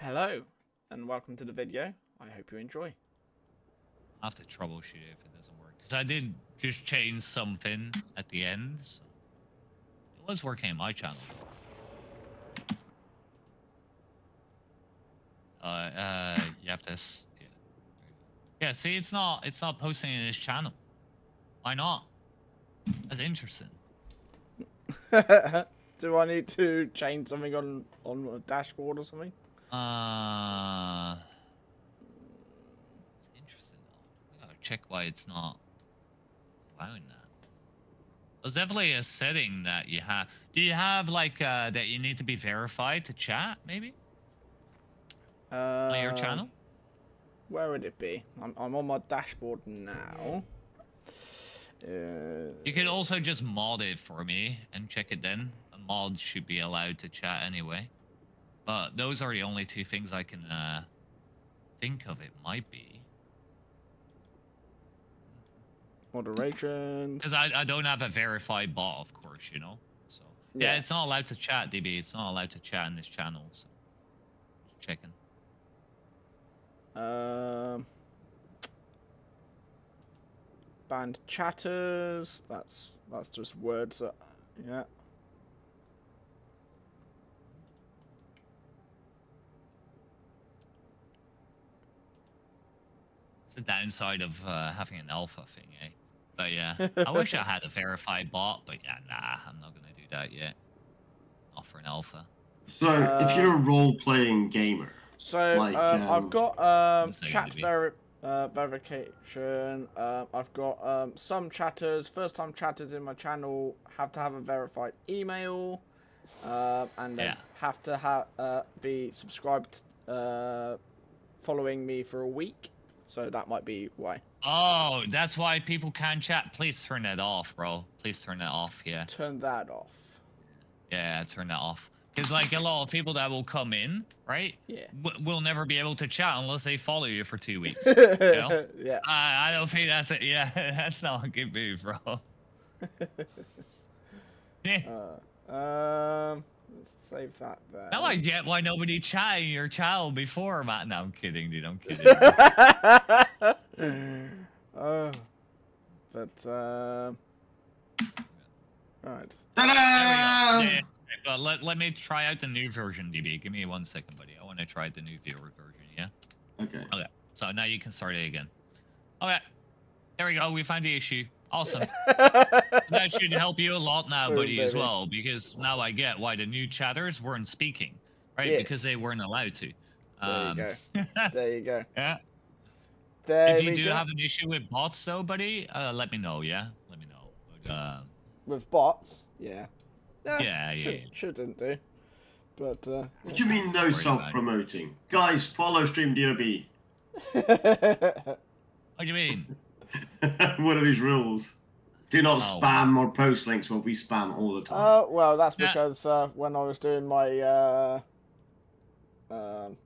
Hello, and welcome to the video. I hope you enjoy. I have to troubleshoot it if it doesn't work. Because I did just change something at the end. So it was working on my channel. Uh, uh, you have to. s- Yeah. yeah, see, it's not. It's not posting in his channel. Why not? That's interesting. Do I need to change something on on a dashboard or something? Uh, it's interesting though. I gotta check why it's not allowing that. There's definitely a setting that you have. Do you have like uh, that you need to be verified to chat? Maybe Uh, on your channel. Where would it be? I'm I'm on my dashboard now. Uh, You could also just mod it for me and check it then. A mod should be allowed to chat anyway. But those are the only two things I can uh, think of. It might be. Moderation. Because I, I don't have a verified bot, of course, you know. So yeah. Yeah. it's not allowed to chat, DB. It's not allowed to chat in this channel. So just checking. Um, banned chatters. That's that's just words. That, yeah. The downside of uh, having an alpha thing, eh? But yeah, I wish I had a verified bot, but yeah, nah, I'm not gonna do that yet. Not for an alpha. So, if you're a role-playing gamer, So Like, um, um, I've got um, chat DB. veri- uh, verification. Um, I've got um, some chatters, first-time chatters in my channel have to have a verified email, uh, and they Yeah. have to ha- uh, be subscribed, uh, following me for a week. So that might be why. Oh, that's why people can't chat. Please turn that off, bro. Please turn that off. Yeah, Turn that off. yeah, turn that off. Because like a lot of people that will come in, right, Yeah. w- will never be able to chat unless they follow you for two weeks. yeah. I, I don't think that's it. Yeah, that's not a good move, bro. Yeah. Uh, um, save that there. Now I get why nobody chatted your child before, Matt. No, I'm kidding, dude. I'm kidding. oh, but um, right. There we go. Ta-da! Yeah, yeah, but let, let me try out the new version, DB. Give me one second, buddy. I want to try the new viewer version, yeah? Okay. Okay. So now you can start it again. Okay. There we go. We found the issue. Awesome. that should help you a lot now, Boom, buddy, as well, because now I get why the new chatters weren't speaking, right? Yes. Because they weren't allowed to. There Um, you go. There you go. yeah. There if you do go. have an issue with bots, though, buddy, uh, let me know. Yeah, let me know. But, uh, With bots, yeah. Yeah, yeah, should, yeah. Shouldn't do. But uh, What do you mean no self-promoting? Guys, follow StreamDRB. what do you mean? What are these rules? Do not Oh. spam or post links what we spam all the time. uh, well, that's Yeah. because uh, when I was doing my uh, um,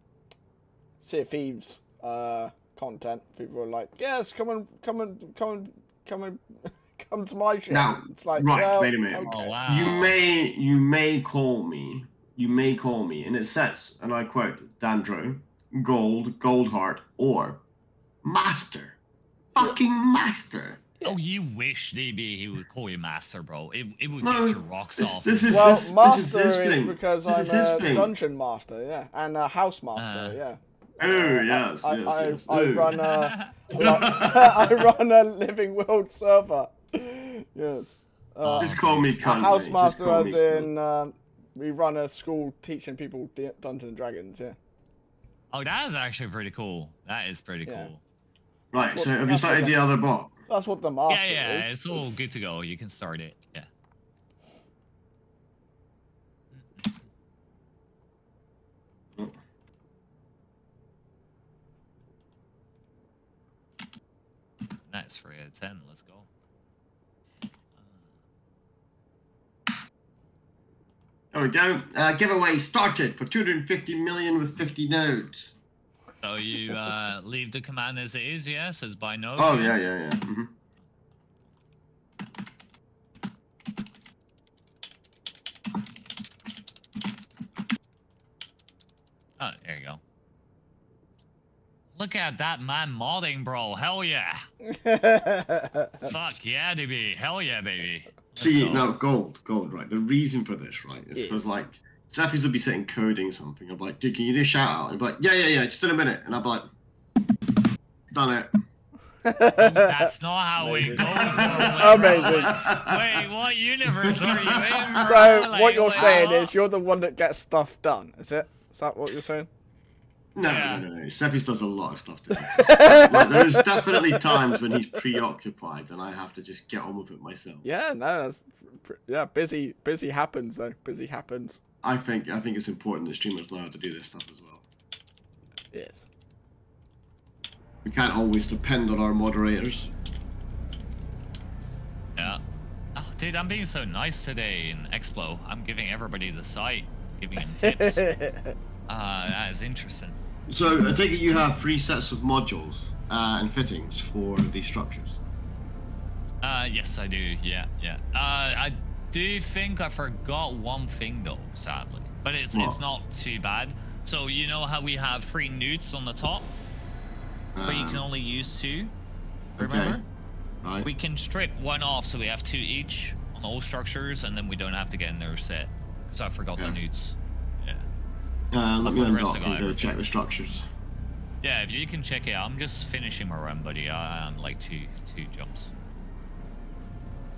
Sea of Thieves uh, content, people were like, "Yes, come and come and come and come and come to my show." Now, it's like, right, well, wait a minute. okay. Oh wow. You may you may call me. You may call me, and it says, and I quote, Dandro, Gold, Goldheart, or Master. Fucking Master. Oh, you wish DB he would call you master, bro. It, it would No, get your rocks this- off. this is- Well, this master his is, thing. because This I'm is a thing. dungeon master, yeah, and a house master, Uh. yeah. Oh Uh, yes, I, yes, I, yes. I Oh. run a, I run a living world server. Yes. Uh, Just call me a cunt. house master, as me in um, we run a school teaching people D- Dungeons and Dragons. Yeah. oh, that is actually pretty cool. That is pretty Yeah. cool. Right, what- so have you started the- the other bot? That's what the master yeah, yeah, is. it's all good to go. You can start it. Yeah. Nice, three out of ten. Let's go. There we go. Uh, giveaway started for 250 million with 50 nodes. So you uh, leave the command as it is, yes, Says by node. Oh yeah, yeah, yeah. Mm -hmm. Oh, there you go. Look at that man modding, bro. Hell yeah. Fuck yeah, baby. Hell yeah, baby. Let's See, go. now gold, gold, right? The reason for this, right, is because Yes. like Zephyrs would be sitting coding something. I'm like, dude, can you do a shout out? And he'd be like, yeah, yeah, yeah, just in a minute. And I'd be like, done it. That's not how Amazing. it goes. though, Amazing. Wait, what universe are you in. So Like, what you're like, saying what? is you're the one that gets stuff done, is it? Is that what you're saying? No, Yeah. no, no, no. Zephyrs does a lot of stuff like, there's definitely times when he's preoccupied and I have to just get on with it myself. Yeah, no, that's yeah. Busy, busy happens though. Busy happens. I think I think it's important that streamers learn how to do this stuff as well. Yes. We can't always depend on our moderators. Yeah. Oh, dude, I'm being so nice today in Explo. I'm giving everybody the site, giving them tips. uh, that is interesting. So I take it you have three sets of modules uh, and fittings for these structures. Uh, yes, I do. Yeah, yeah. Uh, I do you think I forgot one thing though, sadly, but it's it's not too bad. So you know how we have three newts on the top, but you can Um, only use two. okay, Remember? right? We can strip one off, so we have two each on all structures, and then we don't have to get another set. Because I forgot Yeah. the newts. Yeah. Uh, let me the rest, I undock got and go check the structures. Yeah, if you can check it out, I'm just finishing my run, buddy. I am like two two jumps.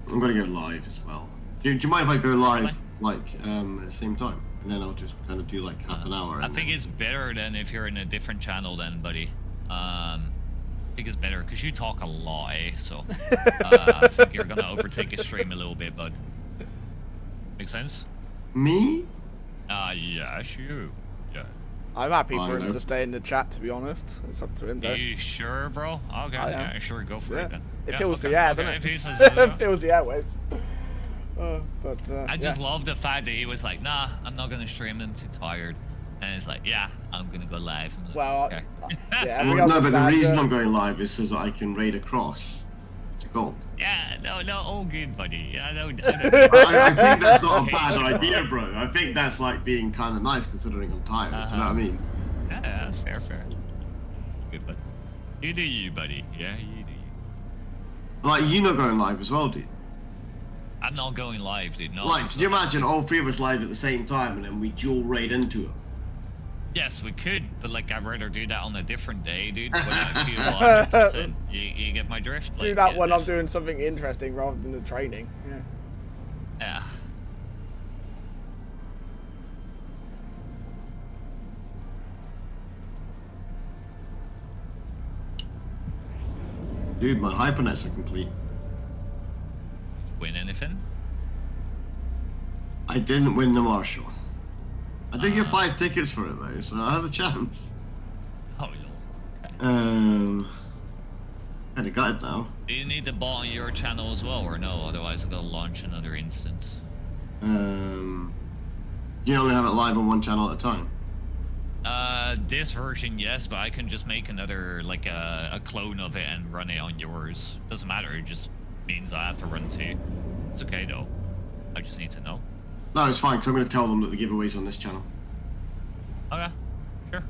I'm gonna go live as well. Do, do you mind if I go live like um, at the same time, and then I'll just kind of do like half an hour? I think then- it's better than if you're in a different channel, then, buddy. Um, I think it's better because you talk a lot, eh? So uh, I think you're gonna overtake your stream a little bit, bud. Make sense? me. Uh, yes, you. Yeah. I'm happy I for him know. to stay in the chat. To be honest, it's up to him though. Are You sure, bro? Okay, I am. yeah, sure, go for Yeah. it then. It Yeah, fills okay, the air, okay, doesn't if it? he says so, it fills the airwaves. Uh, but uh, I just yeah. love the fact that he was like, nah, I'm not gonna stream, I'm too tired. And it's like, yeah, I'm gonna go live. I'm like, Well, I- okay. yeah, Well, no, but the reason uh, I'm going live is so that I can raid across to gold. yeah, no, no, all good, buddy. Yeah, no, no, I, I think that's not a bad idea, bro. I think that's like being kind of nice considering I'm tired. Do you know what I Uh-huh. mean? Yeah, yeah, fair, fair. Good, bud. You do you, buddy. Yeah, you do you. Like you not going live as well, dude. I'm not going live, dude. No. like, I'm could you imagine all three of us live at the same time and then we duel raid into it? Yes, we could, but like I'd rather do that on a different day, dude. When I feel 100. percent You, you get my drift. do that yeah, when I'm doing something interesting rather than the training. Yeah. Yeah. Dude, my hypernets are complete. Win anything? I didn't win the Marshal. I did get Ah. five tickets for it though, so I had a chance. Oh. Okay. Um, kind of got it now. Do you need the bot on your channel as well, or no? Otherwise, I'm gonna launch another instance. Um, you only have it live on one channel at a time. Uh, this version, yes, but I can just make another, like, a, a clone of it and run it on yours. Doesn't matter, just means I have to run two. It's okay, though. I just need to know. No, it's fine because I'm going to tell them that the giveaway's on this channel. Okay, sure.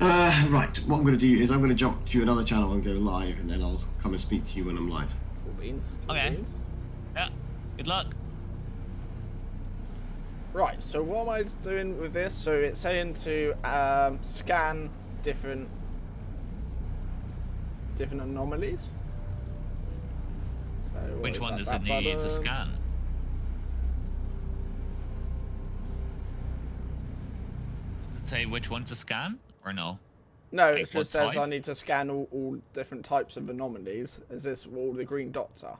Uh, right. What I'm going to do is I'm going to jump to another channel and go live, and then I'll come and speak to you when I'm live. Cool beans. Cool Okay. beans. Yeah, good luck. Right, so what am I doing with this? So it's saying to um, scan different different anomalies. So Which one does it need to scan? Does it say which one to scan, or no? No, Like, it just says I need to scan all, all different types of anomalies. Is this all the green dots are?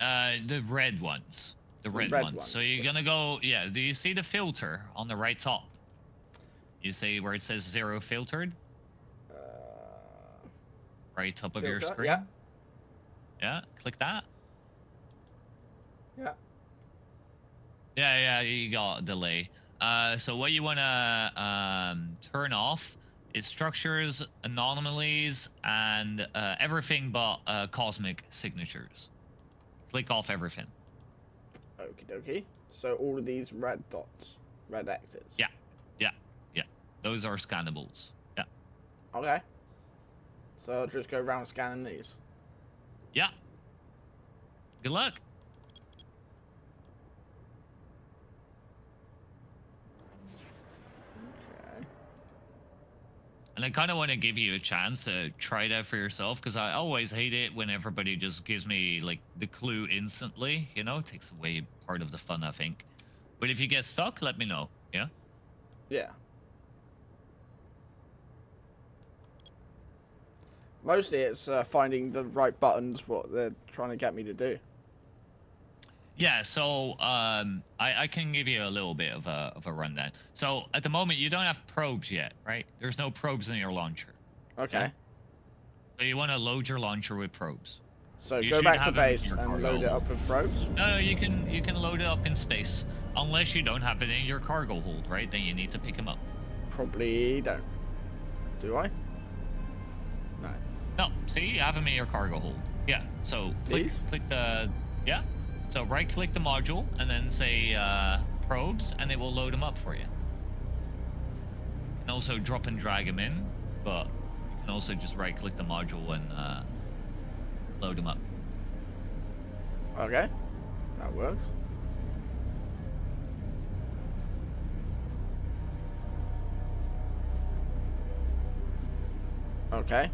Uh, the red ones. The red, red ones. So you're gonna go, yeah, do you see the filter on the right top? You see where it says zero filtered? Uh, Right top of your screen? Yeah, Yeah, click that. yeah. Yeah, yeah, you got delay. Uh, so what you wanna um, turn off is structures, anomalies, and uh, everything but uh, cosmic signatures. Click off everything. Okie dokie. So all of these red dots, red X's. Yeah, yeah, yeah. Those are scannables. Yeah. Okay. So I'll just go around scanning these. Yeah. Good luck. Okay. And I kind of want to give you a chance to try it out for yourself because I always hate it when everybody just gives me like the clue instantly. You know, it takes away part of the fun, I think. But if you get stuck, let me know. Yeah. Yeah. Mostly it's uh, finding the right buttons, what they're trying to get me to do. Yeah, so um, I, I can give you a little bit of a, of a rundown. So at the moment, you don't have probes yet, right? There's no probes in your launcher. Okay. So you want to load your launcher with probes. So You go back to have them in base and load it up with probes. No, no, you can you can load it up in space, unless you don't have it in your cargo hold, right? Then you need to pick them up. Probably don't. Do I? No. See, I have them in your cargo hold. Yeah. So click These? click the yeah. So right click the module and then say uh, probes, and it will load them up for you. And also drop and drag them in, but you can also just right click the module and uh, load them up. Okay. That works. Okay.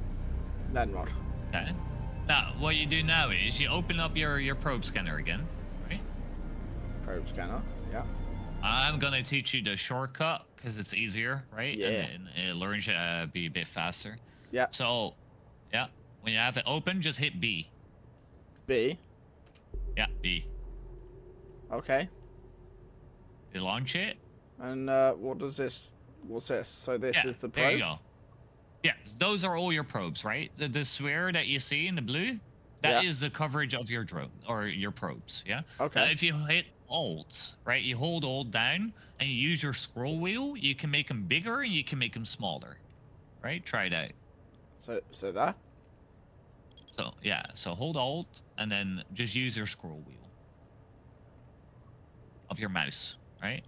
Then what? Okay. Now, what you do now is you open up your your probe scanner again, right? Probe scanner. Yeah. I'm gonna teach you the shortcut because it's easier, right? Yeah. And, and it learns you uh, be a bit faster. Yeah. So, yeah, when you have it open, just hit B. B. Yeah, B. Okay. You launch it. And uh, what does this? What's this? So this yeah, is the probe. there you go. Yeah, those are all your probes, right? The, the sphere that you see in the blue, that is Yeah. the coverage of your drone or your probes. Yeah. Okay. if you hit Alt, right, you hold Alt down and you use your scroll wheel, you can make them bigger and you can make them smaller. Right? Try it out. So so that. So yeah, so hold Alt and then just use your scroll wheel of your mouse, right?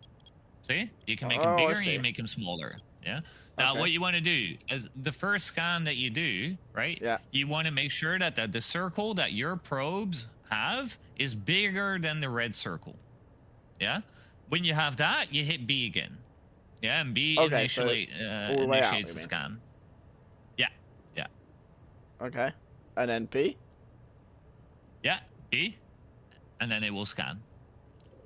See, you can make Oh, them bigger and you can make them smaller. Yeah. Now, Okay. what you want to do is the first scan that you do, right? Yeah. You want to make sure that the, the circle that your probes have is bigger than the red circle. Yeah. When you have that, you hit B again. Yeah, and B Okay, so initially uh, way out, initiates you the scan. Okay. And then B. Yeah, B, and then it will scan,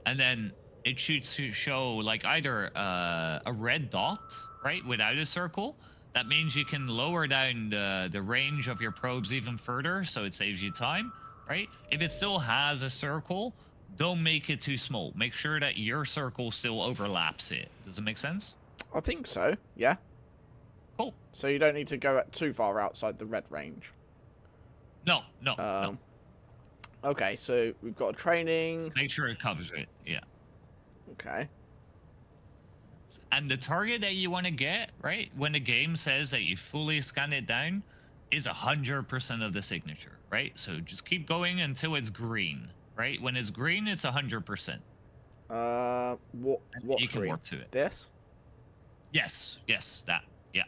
and then it should show like either uh, a red dot, right, without a circle. That means you can lower down the the range of your probes even further, so it saves you time, right? If it still has a circle, don't make it too small. Make sure that your circle still overlaps it. Does it make sense? I think so. Yeah. Cool. So you don't need to go too far outside the red range. No, no, no. Um. Okay. So we've got a training. Make sure it covers it. Yeah. Okay. And the target that you want to get, right, when the game says that you fully scan it down, is 100% of the signature, right? So just keep going until it's green, right? When it's green, it's 100%. Uh. What? What you can work to it. This. Yes, yes, that, yeah.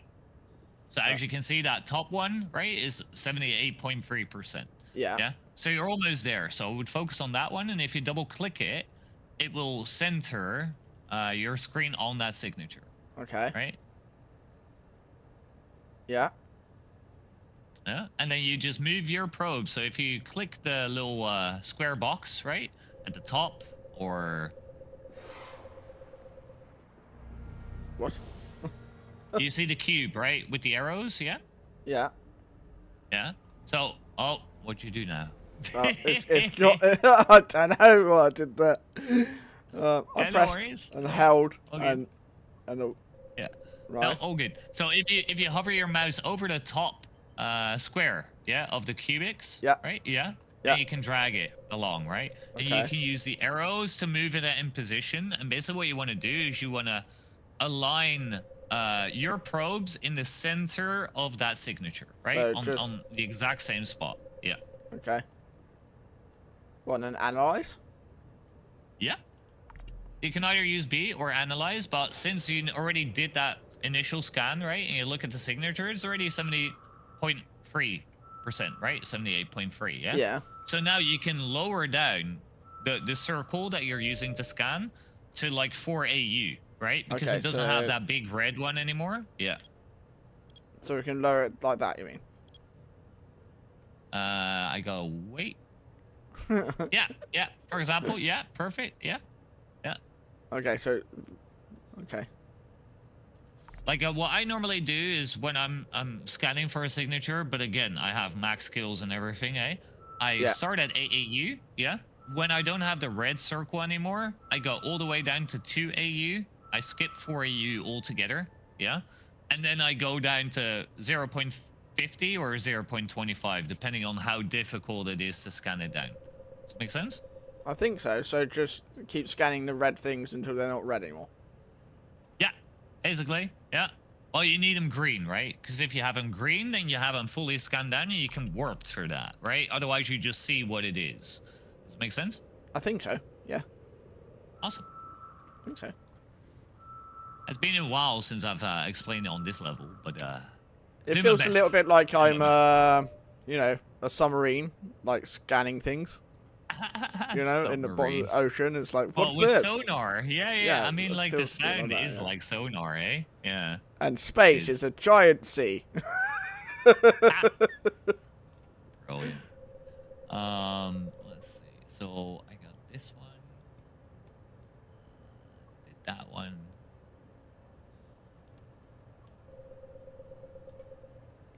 So as you can see, that top one, right, is 78.3%. Yeah. Yeah. So you're almost there. So I would focus on that one, and if you double click it, it will center uh, your screen on that signature, Okay. right? Yeah. Yeah, and then you just move your probe. So if you click the little uh, square box, right, at the top, or What? you see the cube, right, with the arrows, yeah, Yeah. yeah. So, oh, what'd you do now? It's it's got. I don't know what I did there. Uh, I Yeah, pressed worries. and held Okay. and and uh, Yeah. right. No, all good. So if you if you hover your mouse over the top uh, square, yeah, of the cubics, Yeah. right, yeah, Yeah. you can drag it along, right, and you can use the arrows to move it in position. And basically, what you want to do is you want to align uh, your probes in the center of that signature, right, So on, just- on the exact same spot. Yeah, Okay. What and then analyze? yeah. You can either use B or analyze, but since you already did that initial scan, right, and you look at the signature, it's already 70.3%, right? 78.3, yeah? Yeah. So now you can lower down the, the circle that you're using to scan to like 4 AU, right? Because Okay, it doesn't have that big red one anymore. Yeah. So we can lower it like that. You mean? Uh, I go, wait. Yeah, yeah. For example, yeah, perfect. Yeah. Okay. So. Okay. Like uh, what I normally do is when I'm I'm scanning for a signature, but again I have max skills and everything, eh? I Yeah. start at AAU, yeah. When I don't have the red circle anymore, I go all the way down to two AU. I skip four AU altogether, yeah, and then I go down to 0.50 or 0.25, depending on how difficult it is to scan it down. Does that make sense? I think so. So just keep scanning the red things until they're not red anymore. Yeah, basically, yeah. Well, you need them green, right? Because if you have them green, then you have them fully scanned down and you can warp through that, right? Otherwise, you just see what it is. Does it make sense? I think so. Yeah. Awesome. I think so. It's been a while since I've uh, explained it on this level, but uh, It feels a little bit like I'm, uh, you know, a submarine, like scanning things. You know, in the bottom of the ocean. It's like, what's Well, with this? sonar, yeah, yeah. Yeah, I mean, like the like sound that, is yeah. like sonar, eh? Yeah. And space is- a giant sea. Brilliant. Um, let's see. So I got this one. Did that one.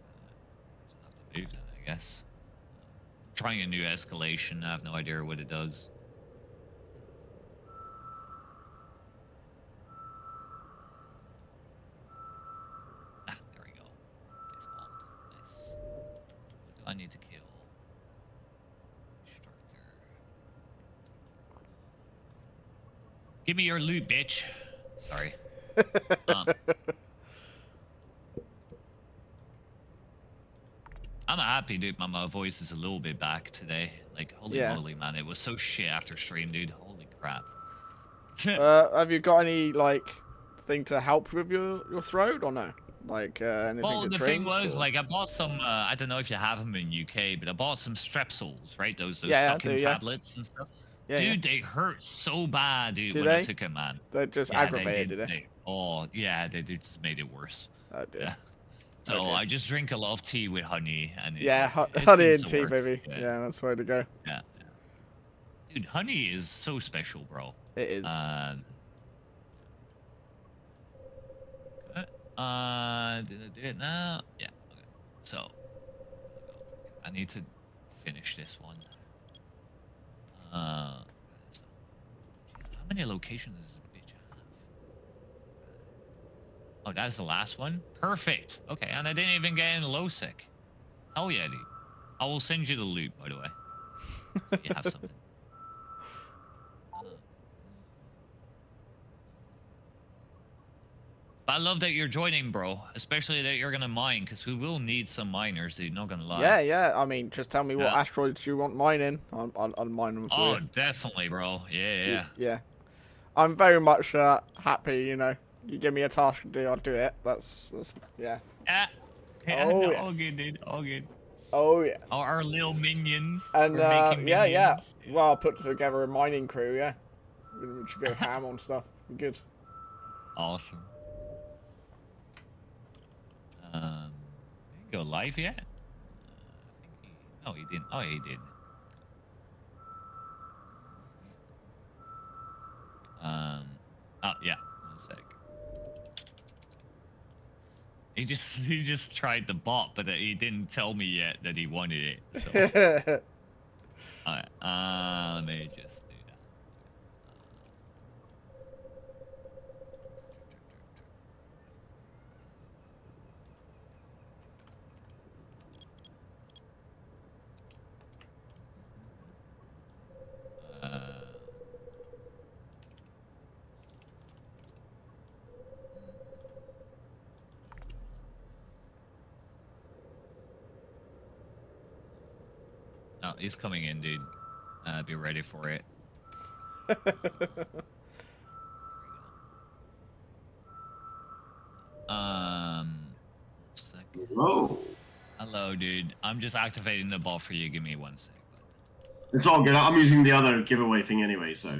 Uh, Just have to move that, I guess. Trying a new escalation. I have no idea what it does. Ah, there we go. Disarmed. Nice. What do I need to kill? Instructor. Give me your loot, bitch. Sorry. um, I'm happy, dude. My, my voice is a little bit back today. Like, holy Yeah. moly, man. It was so shit after stream, dude. Holy crap. uh, have you got any like thing to help with your your throat or no? Like uh, anything Well, the drink? thing was, or- like, I bought some. Uh, I don't know if you have them in UK, but I bought some strepsils, right? Those those Yeah, sucking do, yeah. tablets and stuff. yeah, yeah. dude, they hurt so bad, dude. Do when I took it, man. they're just Yeah, aggravated, they did they? They, oh, yeah, they, they just made it worse. Oh dear. So Okay. I just drink a lot of tea with honey, and Yeah, it honey and tea, baby. Yeah. Yeah. that's the way to go. Yeah. Dude, honey is so special, bro. It is. Um, uh, uh, did I do it now? Yeah. Okay. So, I need to finish this one. Uh, how many locations does this bitch have? Oh, that's the last one. Perfect. Okay, and I didn't even get in low sec. Hell yeah, dude. I will send you the loot, by the way. You have something. But I love that you're joining, bro. Especially that you're gonna mine, because we will need some miners, dude. Not gonna lie. yeah, yeah. I mean, just tell me what asteroids you want mining. I'll, I'll, I'll mine them for Oh, you. definitely, bro. Yeah, yeah. Yeah. I'm very much uh, happy. You know, you give me a task to do, I'll do it. That's that's yeah. Yeah. Yeah, Oh, no, all yes. good, dude. All good. Oh yes. Our, our little minions. And uh, yeah, yeah. Well, I'll put together a mining crew. Yeah, we should go ham on stuff. Good. Awesome. Um, did he go live yet? Uh, I think he. No, he didn't. Oh, yeah, he did. Um. Oh yeah. He just he just tried the bot, but he didn't tell me yet that he wanted it. So. Alright. Uh, let me just Oh, he's coming in, dude. Uh, be ready for it. um. Hello. Hello, dude. I'm just activating the ball for you. Give me one sec. It's all good. I'm using the other giveaway thing anyway, so.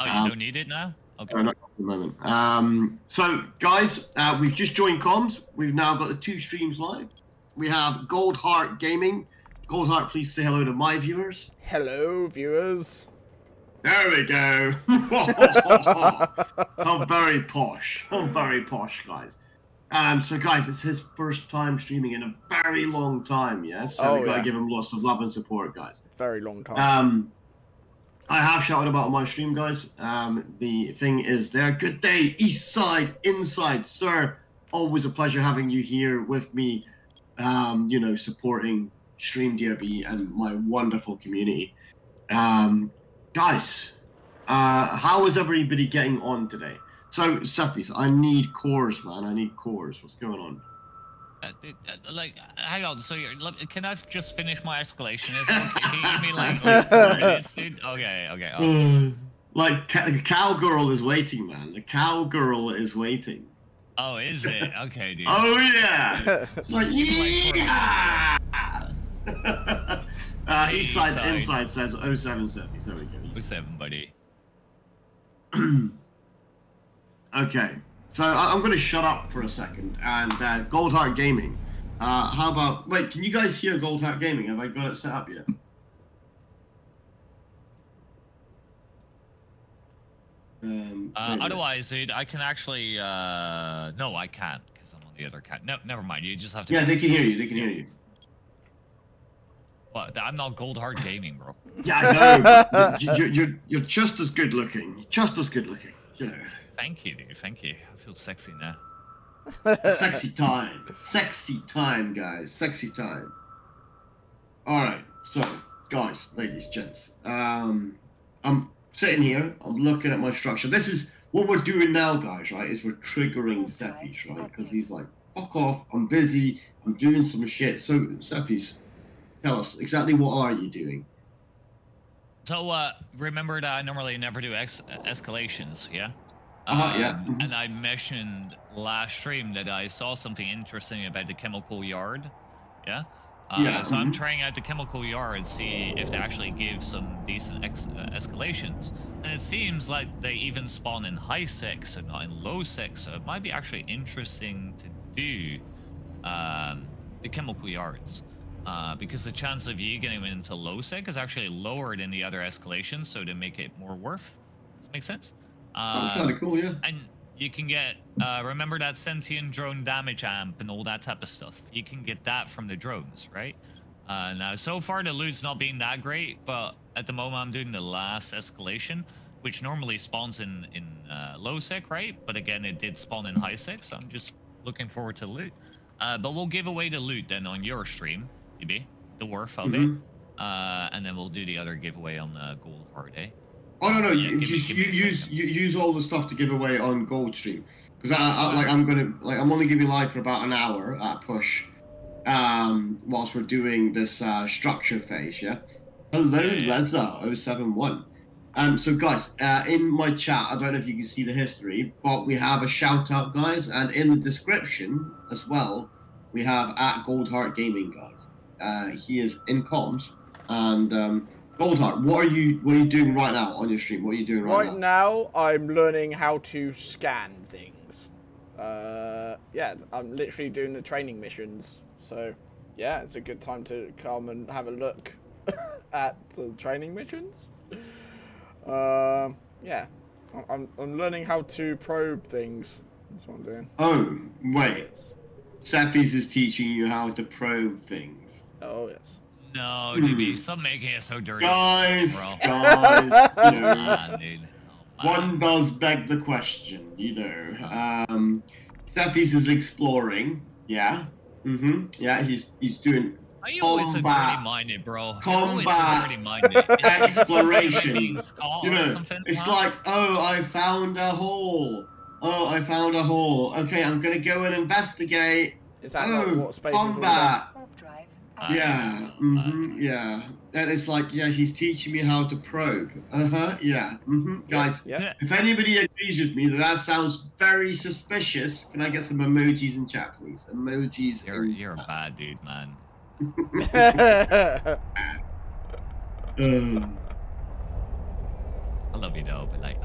Oh, you um, don't need it now? Okay. No, not at the moment. Um, so, guys, uh, we've just joined comms. We've now got the two streams live. We have Gold Heart Gaming Gold Heart, please say hello to my viewers. Hello, viewers. There we go. How very posh. How very posh, guys. Um, so, guys, it's his first time streaming in a very long time, yeah? So, Oh, we got to yeah. give him lots of love and support, guys. Very long time. Um, I have shouted about on my stream, guys. Um, the thing is there. Good day, East Side, Inside, sir. Always a pleasure having you here with me. Um, you know, supporting Stream DRB and my wonderful community. Um, guys, uh, how is everybody getting on today? So, Sefis, I need cores, man. I need cores. What's going on? Uh, dude, uh, like, hang on. So, you're, let- can I just finish my escalation? Is okay? Can you give me like, like four minutes, dude? Okay, okay. Oh, like, ca- the cowgirl is waiting, man. The cowgirl is waiting. oh, is it? Okay, dude. Oh yeah! Like yeah! uh, East side, Eastside. inside says 077. There we go. What's seven, buddy? okay, so I- I'm going to shut up for a second. And uh, Gold Heart Gaming. Uh, how about wait? Can you guys hear Goldheart Gaming? Have I got it set up yet? Um, Uh, wait a minute. otherwise, dude, I can actually. Uh, no, I can't because I'm on the other cat. No, never mind. You just have to. yeah, they can hear you. They can hear you. What? I'm not Gold Hard Gaming, bro. Yeah, I know. you're, you're, you're just as good looking. Just as good looking. You know. Thank you, dude. Thank you. I feel sexy now. Sexy time. Sexy time, guys. Sexy time. Alright, so, guys, ladies, gents. Um, I'm sitting here, I'm looking at my structure. This is what we're doing now, guys, right? Is we're triggering Seppies, right? Because he's like, fuck off, I'm busy, I'm doing some shit. So, Seppies, tell us, exactly what are you doing? So, uh, remember that I normally never do ex- escalations, yeah? Uh-huh, yeah, Um, mhm. And I mentioned last stream that I saw something interesting about the chemical yard, yeah? Uh, Yeah, So I'm mhm. trying out the chemical yard, and see if they actually give some decent ex- uh, escalations. And it seems like they even spawn in high sec, so not in low sec, so it might be actually interesting to do um, the chemical yards. Uh, because the chance of you getting into low sec is actually lowered in the other escalations, so to make it more worth. Does that make sense? Uh, kind of cool, yeah. and you can get, uh, remember that sentient drone damage amp and all that type of stuff. You can get that from the drones, right? Uh, now, so far the loot's not been that great, but at the moment I'm doing the last escalation, which normally spawns in in uh, low sec, right? But again, it did spawn in high sec, so I'm just looking forward to loot. Uh, but we'll give away the loot then on your stream, EB, the worth of it, Mhm. uh, and then we'll do the other giveaway on the Gold Hard, eh? Oh no no! Yeah, you, just me you use you use all the stuff to give away on Goldstream because I, I like I'm gonna like I'm only giving live for about an hour at push, um, whilst we're doing this uh, structure phase. Yeah. Hello, Yeah, yeah. Leza 071. Um, so guys, uh, in my chat, I don't know if you can see the history, but we have a shout out, guys, and in the description as well, we have at Goldheart Gaming, guys. Uh, he is in comms, and um, Goldheart, what are you what are you doing right now on your stream? What are you doing right, now? Right now, I'm learning how to scan things. Uh, yeah, I'm literally doing the training missions. So, yeah, it's a good time to come and have a look at the training missions. Um, yeah, I'm- I'm, learning how to probe things. That's what I'm doing. Oh, wait. Seppies is teaching you how to probe things. Oh, yes. No, Hmm. DB, stop making it so dirty. Guys, Bro. guys, you know, dude. Oh, man. one does beg the question, you know. Um, Seppies is exploring, yeah. Mm-hmm. Yeah, he's he's doing Are you always so combat. dirty-minded, bro? You're always so Combat. dirty-minded. Exploration. You know, it's huh? like, oh, I found a hole. Oh, I found a hole. Okay, I'm gonna go and investigate. Is that oh, not what space is all combat. Warp drive I Yeah, know, I hmm yeah. And it's like, yeah, he's teaching me how to probe. Uh huh, yeah. hmm Guys, Yeah. if anybody agrees with me that that sounds very suspicious, can I get some emojis in chat, please? Emojis. You're in you're a bad dude, man. Um, I love you though, but like,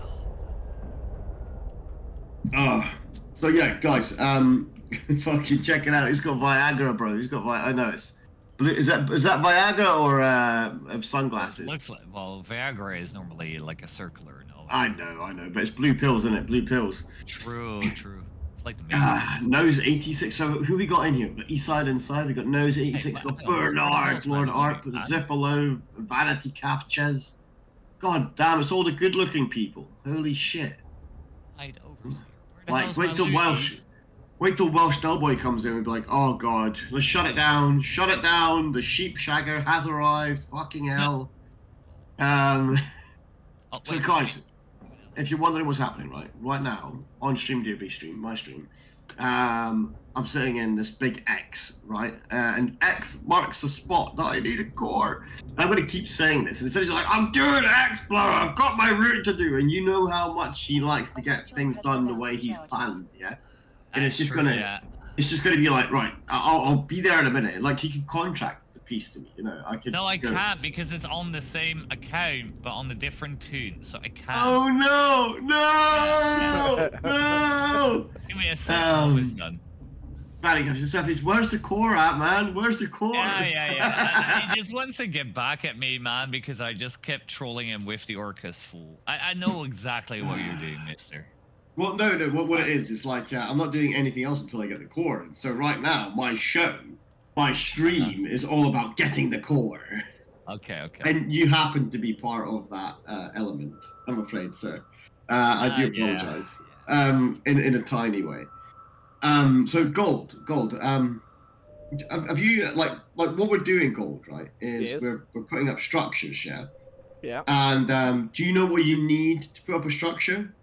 Oh, so yeah, guys, um, fucking check it out. He's got Viagra, bro. He's got Vi. I know it's. Is that is that Viagra or uh, uh, sunglasses? looks like well, Viagra is normally like a circular, no? I know, I know, but it's blue pills, isn't it? Blue pills. True, true. It's like the main. Ah, Nose 86. So who we got in here? We got Eastside Inside. We got Nose 86. Hey, got Bernard, Lord man. Ziffalo, Vanity Captures. God damn, it's all the good looking people. Holy shit. Hide overseer. Like, hell's wait till Lucy? Welsh. Wait till Welsh Delboy comes in and be like, oh god, let's shut it down, shut it down, the sheep shagger has arrived, fucking hell. Um, Oh, so guys, if you're wondering what's happening, right, right now, on Stream DB stream, my stream, um, I'm sitting in this big X, right, uh, and X marks the spot that I need a core. And I'm gonna keep saying this, and essentially like, I'm doing X, blah, I've got my route to do, and you know how much he likes to get things done the way he's planned, yeah? And it's just true, gonna- Yeah. It's just gonna be like, right, I'll, I'll be there in a minute. Like he can contract the piece to me, you know. I could. No, I go, can't because it's on the same account but on the different tune, so I can't. Oh no, no, no! Give me a second. Um, this done. Manny goes, where's the core at, man? Where's the core? Yeah, yeah, yeah. He just wants to get back at me, man, because I just kept trolling him with the Orcus fool. I, I know exactly what you're doing, mister. Well, no, no. What, what it is is like uh, I'm not doing anything else until I get the core. So right now, my show, my stream is all about getting the core, Okay, okay. and you happen to be part of that uh, element. I'm afraid so. Uh, I do Uh, yeah. apologize. um, in in a tiny way. Um, so gold, gold. Um, have have you like like what we're doing, gold? Right? Is Yes. we're we're putting up structures, yeah. yeah. And um, do you know what you need to put up a structure?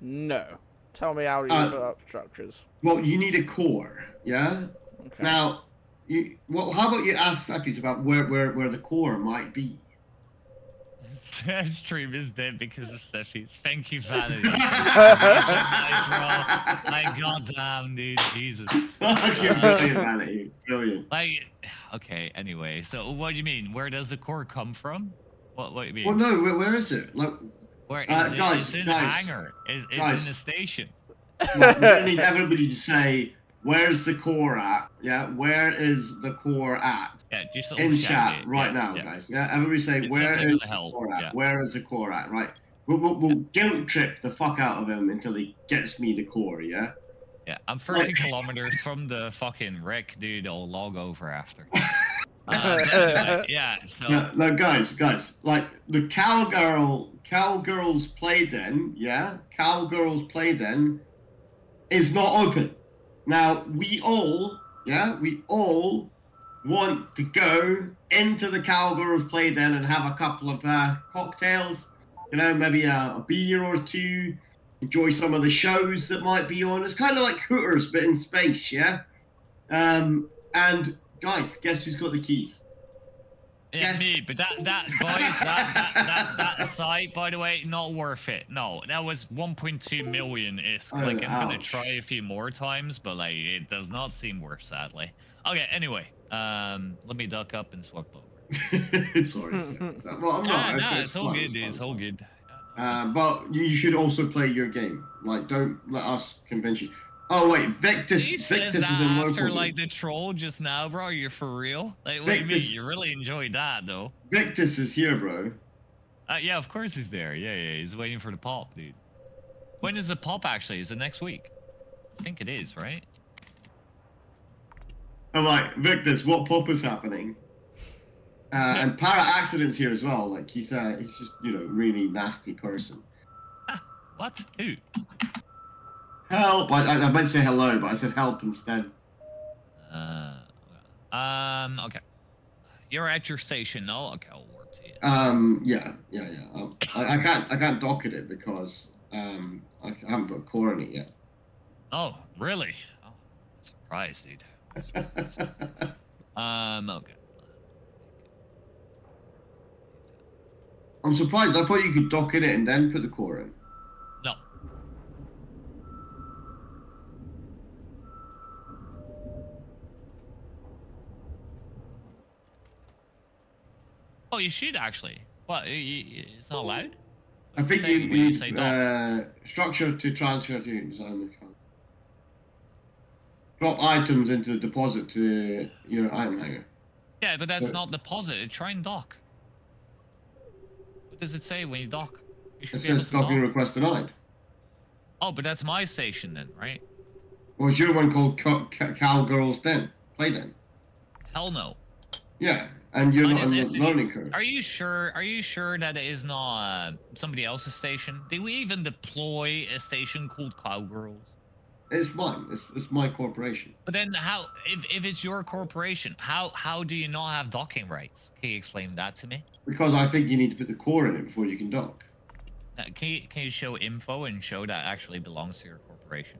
No. Tell me how you Uh, put up structures. Well, you need a core, yeah. Okay. Now, you well, how about you ask Seppies about where where where the core might be? That stream is dead because of Steffi's. Thank you, Vanity. nice, bro. Like, goddamn, dude, Jesus. Okay, brilliant, Vanity. Brilliant. Like, okay, anyway, so what do you mean? Where does the core come from? What, what do you mean? Well, no, where, where is it? Like, Where is uh, it? guys, it's in guys, the hangar. It's, it's guys. in the station. Well, we need everybody to say where's the core at. Yeah, where is the core at? Yeah, just In chat it. right Yeah, now, yeah. guys. Yeah, everybody say It where says the will core at? yeah. Where is the core at? Right. We'll, we'll, we'll guilt trip the fuck out of him until he gets me the core. Yeah. Yeah, I'm 30 kilometers from the fucking wreck, dude. I'll log over after. Uh, anyway, yeah, so No, no, guys, guys. Like the cowgirl, cowgirls play den. Yeah, cowgirls play den is not open. Now we all, yeah, we all want to go into the cowgirls play den and have a couple of uh, cocktails. You know, maybe a, a beer or two. Enjoy some of the shows that might be on. It's kind of like Hooters, but in space. Yeah. Um, and guys, guess who's got the keys? yeah, yes. me. But that that boys, that that that that site, by the way, not worth it. No, that was 1.2 million. Is Oh, like I'm gonna try a few more times, but like it does not seem worth, sadly. Okay, anyway, um, let me duck up and swap over. Sorry. well, I'm Nah, not. nah, it's all fine, good, dude. fine, It's all good. Uh, but you should also play your game. Like, don't let us convince you. Oh wait, Victus. He says Victus that is in local. after like the troll just now, bro. You're for real? Like, what do you mean? You really enjoyed that, though? Victus is here, bro. Uh, yeah, of course he's there. Yeah, yeah, he's waiting for the pop, dude. When is the pop actually? Is it next week? I think it is, right? I'm like, Victus, what pop is happening? Uh, and para accidents here as well. Like he's uh, he's just you know really nasty person. What? Who? Help! I, I, meant to say hello, but I said help instead. Uh, um, okay. You're at your station. No, okay, I'll warp to you. Um, yeah, yeah, yeah. I, I can't, I can't dock at it because um, I, haven't put a core in it yet. Oh, really? Oh, dude. Um, okay. I'm surprised. I thought you could dock in it and then put the core in. Oh, you should actually. What? It's not allowed. I think you you need say uh, structure to transfer to design account. Drop items into the deposit to your item hanger. Yeah, but that's but- not deposit. Try and dock. What does it say when you dock? You should It be able says to dock. docking request denied. Oh, but that's my station then, right? Is your one called Co- Ca- Cowgirls Den? Play Den. Hell no. Yeah, and you're Mine not is learning curve. Are you sure? Are you sure that it is not uh, somebody else's station? Did we even deploy a station called Cowgirls? It's mine. It's, it's my corporation. But then, how? If, if it's your corporation, how how do you not have docking rights? Can you explain that to me? Because I think you need to put the core in it before you can dock. Uh, Can you can you show info and show that actually belongs to your corporation?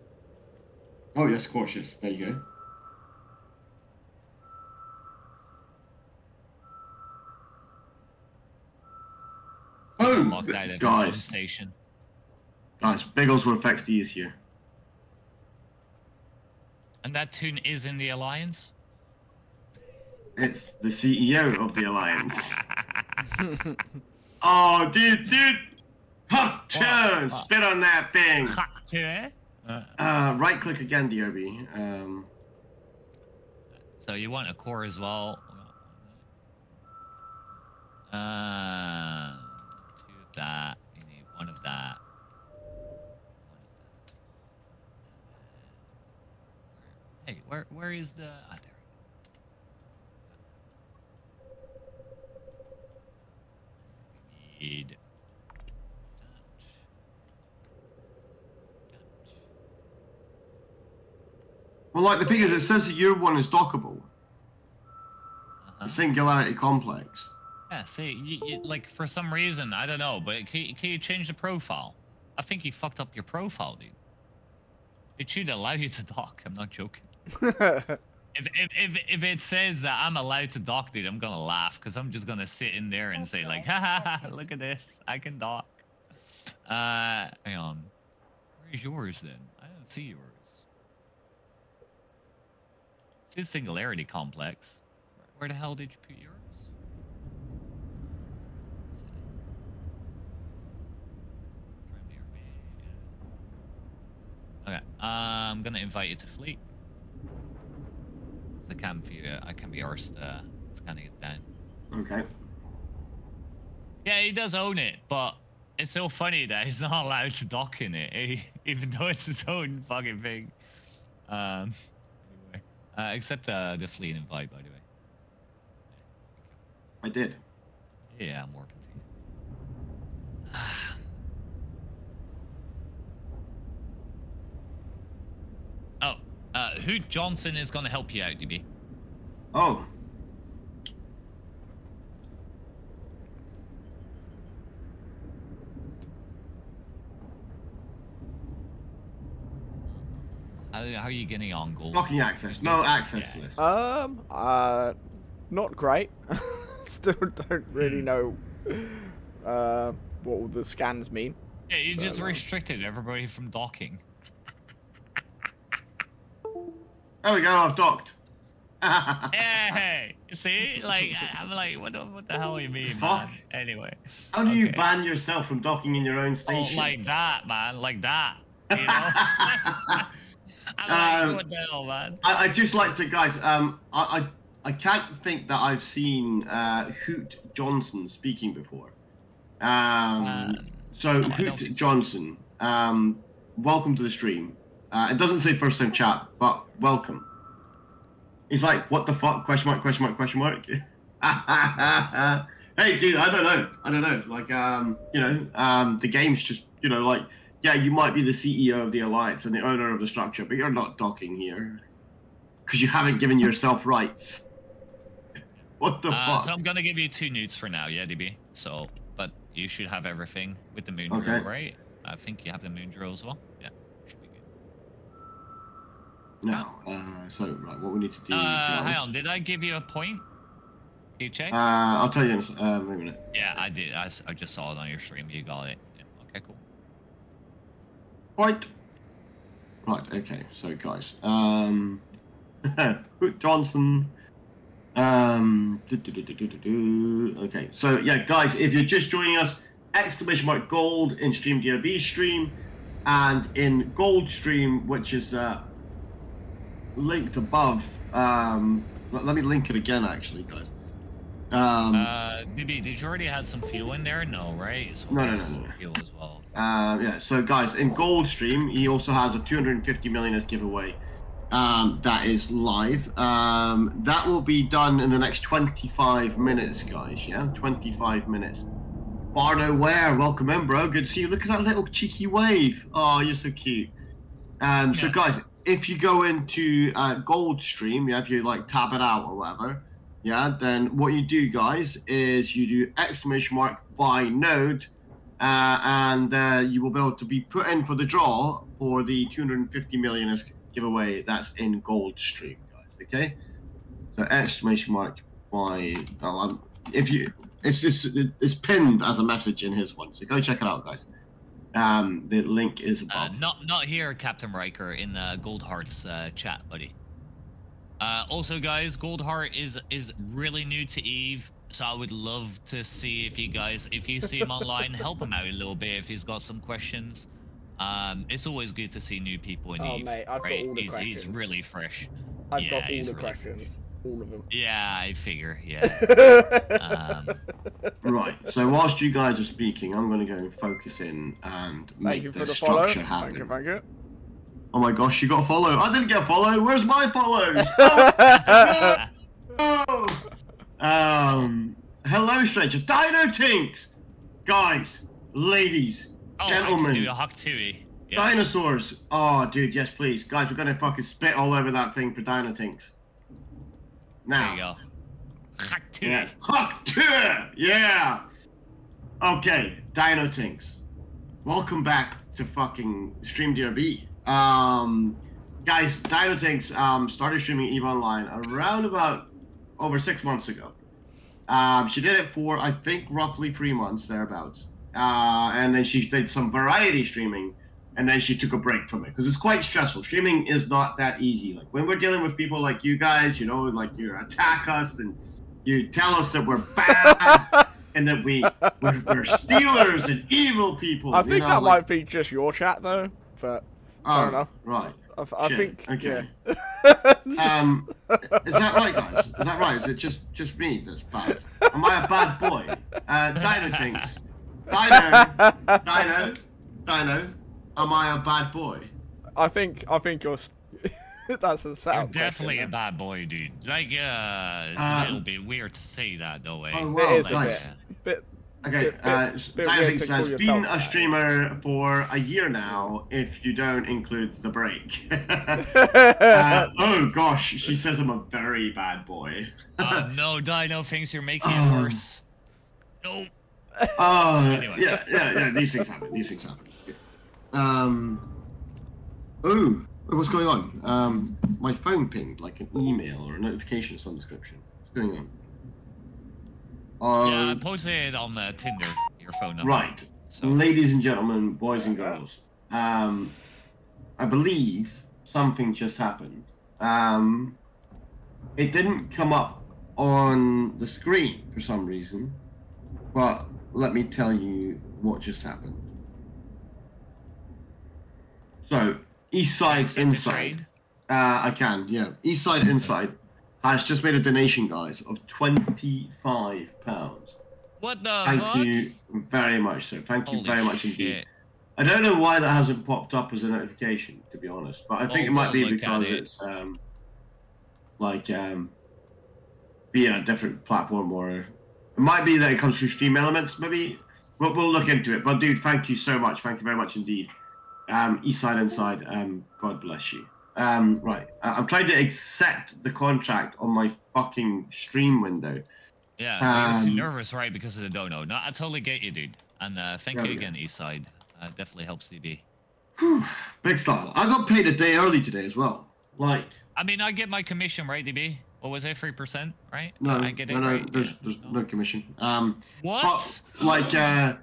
Oh yes, of course, yes. There you go. Oh, Lock that at some guys, station. guys, Bigglesworth XD is here. And that tune is in the alliance. It's the CEO of the Alliance. oh, dude, dude! Ha! Turn! Spit on that thing! Yeah. Uh, Uh, right click again, DRB. Um, So you want a core as well. Uh, two of that. You need one of that. Hey, where where is the? Ah, there. we go. We need. well, like the thing is, it says that your one is dockable. The Uh-huh. Singularity Complex. Yeah, see, you, you, like for some reason, I don't know, but can, you- can you change the profile? I think you fucked up your profile, dude. It should allow you to dock. I'm not joking. If if if, if it says that I'm allowed to dock, dude, I'm gonna laugh because I'm just gonna sit in there and say like, ha ha ha, look at this, I can dock. Uh, hang on. Where's yours then? I don't see yours. It's says Singularity Complex. Where the hell did you put yours? Okay, uh, I'm gonna invite you to Fleet. 'Cause I can't be, uh, I can be arsed, uh, scanning it down. Okay. Yeah, he does own it, but it's so funny that he's not allowed to dock in it, even though it's his own fucking thing. Um, anyway, uh, except uh, the fleet invite, by the way. I did. Yeah, I'm working to you. oh, Hoot Johnson is gonna help you out, DB. Oh. How, how are you getting on, Gold? Blocking access. No access Yeah. list. um, uh, not great. Still don't really Hmm. know uh, what all the scans mean. Yeah, you So, just restricted everybody from docking. There we go, I've docked. Hey, see, like I'm like, what the, what the hell are you mean, man? Fuck. Anyway, How do you ban yourself from docking in your own oh, station? like that, man, like that. You know? I'm like, Um, what the hell, man? I, I just like to, guys. Um, I, I, I can't think that I've seen uh, Hoot Johnson speaking before. Um, Uh, so no, Hoot. Johnson, um, welcome to the stream. Uh, it doesn't say first time chat, but welcome. He's like, what the fuck? Question mark? Question mark? Question mark? hey, dude, I don't know. I don't know. Like, um, you know, um, the game's just, you know, like, yeah, you might be the CEO of the alliance and the owner of the structure, but you're not docking here because you haven't given yourself rights. What the Uh, fuck? so I'm gonna give you two newts for now, yeah, DB. So, but you should have everything with the moon drill, right? I think you have the moon drill as well. Yeah, should be good. No. Uh, so right, what we need to do. Uh, hang on, did I give you a point? You check? Uh, I'll tell you in a uh, a minute. yeah, I did. I just saw it on your stream. You got it. Yeah, okay, cool. Right. Right, okay, so guys. Um Johnson. Um do, do, do. okay, so yeah, guys, if you're just joining us, exclamation mark gold in stream DRB stream and in gold stream, which is uh linked above. Um let, me link it again actually, guys. Um Uh, DB, did you already have some fuel in there? No, right? So No, no, no, no. Fuel as well. Uh, yeah, so guys, in Goldstream, he also has a 250 millionaires giveaway um, that is live. Um, that will be done in the next 25 minutes, guys. Yeah, 25 minutes. Barno Ware, welcome in, bro. Good to see you. Look at that little cheeky wave. Oh, you're so cute. Um, so, guys, if you go into uh, Goldstream, yeah, if you like tab it out or whatever, yeah, then what you do, guys, is you do exclamation mark buy node uh, and uh, you will be able to be put in for the draw for the 250 million giveaway that's in gold stream guys okay? So exclamation mark by oh, um, if you it's just it's pinned as a message in his one so go check it out guys um the link is Uh, not not here, Captain Riker, in the GoldHaart's uh, chat, buddy. Uh, also, guys, GoldHaart is is really new to Eve, so I would love to see if you guys, if you see him online, help him out a little bit if he's got some questions. Um, it's always good to see new people in Oh, Eve. mate, I've got right? all the he's, he's really fresh. I've Yeah, got all the really questions. All of them. Yeah, I figure. Yeah. um, right so whilst you guys are speaking i'm going to go and focus in and make you for the the follow. structure Thank you, thank you. oh my gosh you got a follow i didn't get a follow where's my follows oh! Um, hello, stranger. Dino Tinks! Guys, ladies, oh, I Gentlemen. can do a Hawk Yeah. dinosaurs. Oh, dude, yes, please. Guys, we're gonna fucking spit all over that thing for Dino Tinks. There Now. you go. Hawk Yeah. Yeah! Okay, Dino Tinks. Welcome back to fucking Stream DRB. Um, guys, Dino Tinks um, started streaming EVE Online around about over six months ago. Um, she did it for, I think, roughly three months, thereabouts. Uh, and then she did some variety streaming, and then she took a break from it because it's quite stressful. Streaming is not that easy. Like when we're dealing with people like you guys, you know, like you attack us and you tell us that we're bad and that we we're, we're stealers and evil people. I think know, that like- might be just your chat though. But oh, fair enough. Right. I, I think okay. yeah. Um, is that right, guys? Is that right? Is it just just me that's bad? Am I a bad boy? Uh, Dino Tinks. Dino, Dino, Dino. Am I a bad boy? I think I think you're. That's a You're setup. definitely a bad boy, dude. Like, uh, it's Um, a little bit weird to say that, though. Eh? Oh well, wow, is a bit. bit. Okay, Bit- uh, bit Dino Tinks to call been a that. streamer for a year now. If you don't include the break. uh, oh gosh, she says I'm a very bad boy. Uh, no, Dino Tinks you're making it Oh. worse. No. Oh, Anyway. yeah, yeah, yeah. These things happen. These things happen. Um. Oh, what's going on? Um, my phone pinged like an email or a notification of some description. What's going on? yeah, I Um, posted it on uh, Tinder, your phone number. right, So, ladies and gentlemen, boys and girls. Um, I believe something just happened. Um, it didn't come up on the screen for some reason, but let me tell you what just happened. So, East Side Inside. Uh, I can, yeah. East Side Inside has just made a donation, guys, of twenty-five pounds. What the Thank fuck? you very much, sir. Thank you very much shit. indeed. I don't know why that hasn't popped up as a notification, to be honest. But I think Oh, it might be because it. it's um, like um, be a different platform, or it might be that it comes through Stream Elements. Maybe we'll, we'll look into it. But dude, thank you so much. Thank you very much indeed. Um, East Side Inside. Um, God bless you. Um, right, I- I'm trying to accept the contract on my fucking stream window. Yeah, but you're too Um, nervous, right, because of the dono. No, I totally get you, dude. And uh, thank you go. again, Eastside. Uh, definitely helps DB. Whew, big style. I got paid a day early today as well. Like. I mean, I get my commission, right, DB? What was it? Three percent, right? No, I get it no, no. right? There's yeah. there's no commission. Um, What? but like uh,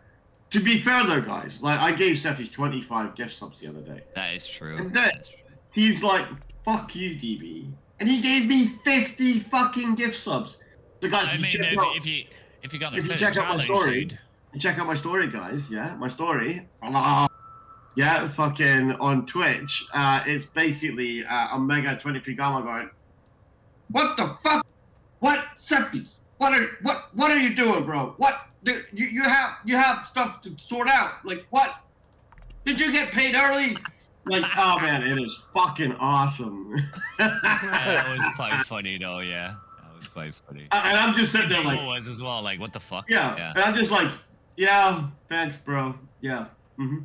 to be fair though, guys, like I gave Cephis 25 gift subs the other day. That is true. And is true. He's like, "Fuck you, DB," and he gave me 50 fucking gift subs. So guys, I if mean, you check if, out, if you if you got if you check out my story, check out my story, guys. Yeah, my story. Yeah, fucking on Twitch. Uh, it's basically uh, Omega 23 Gamma going, What the fuck? What Seppies? What are what what are you doing, bro? What you you have you have stuff to sort out? Like what? Did you get paid early? Like, oh man, it is fucking awesome. Yeah, that was quite funny though. Yeah, that was quite funny. and I'm just sitting there like, People was as well. Like, what the fuck? Yeah. Yeah. And I'm just like, yeah, thanks, bro. Yeah. hmm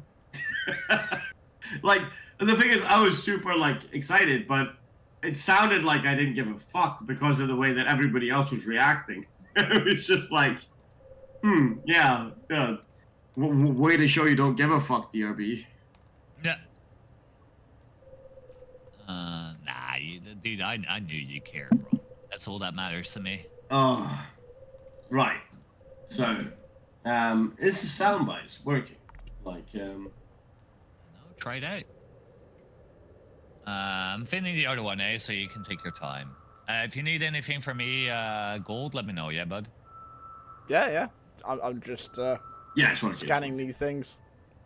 like, and the thing is, I was super like excited, but it sounded like I didn't give a fuck because of the way that everybody else was reacting. it was just like, hmm, yeah, yeah. W- w- way to show you don't give a fuck, DRB. Yeah. Uh, nah, you, dude, I, I knew you cared, bro. That's all that matters to me. Oh, right. So, um, is the soundbite working? Like, um, No, try it out. Uh, I'm finishing the other one, eh? So you can take your time. Uh, if you need anything from me, uh, gold, let me know, yeah, bud. Yeah, yeah. I'm, I'm just uh, yeah, it's scanning these things,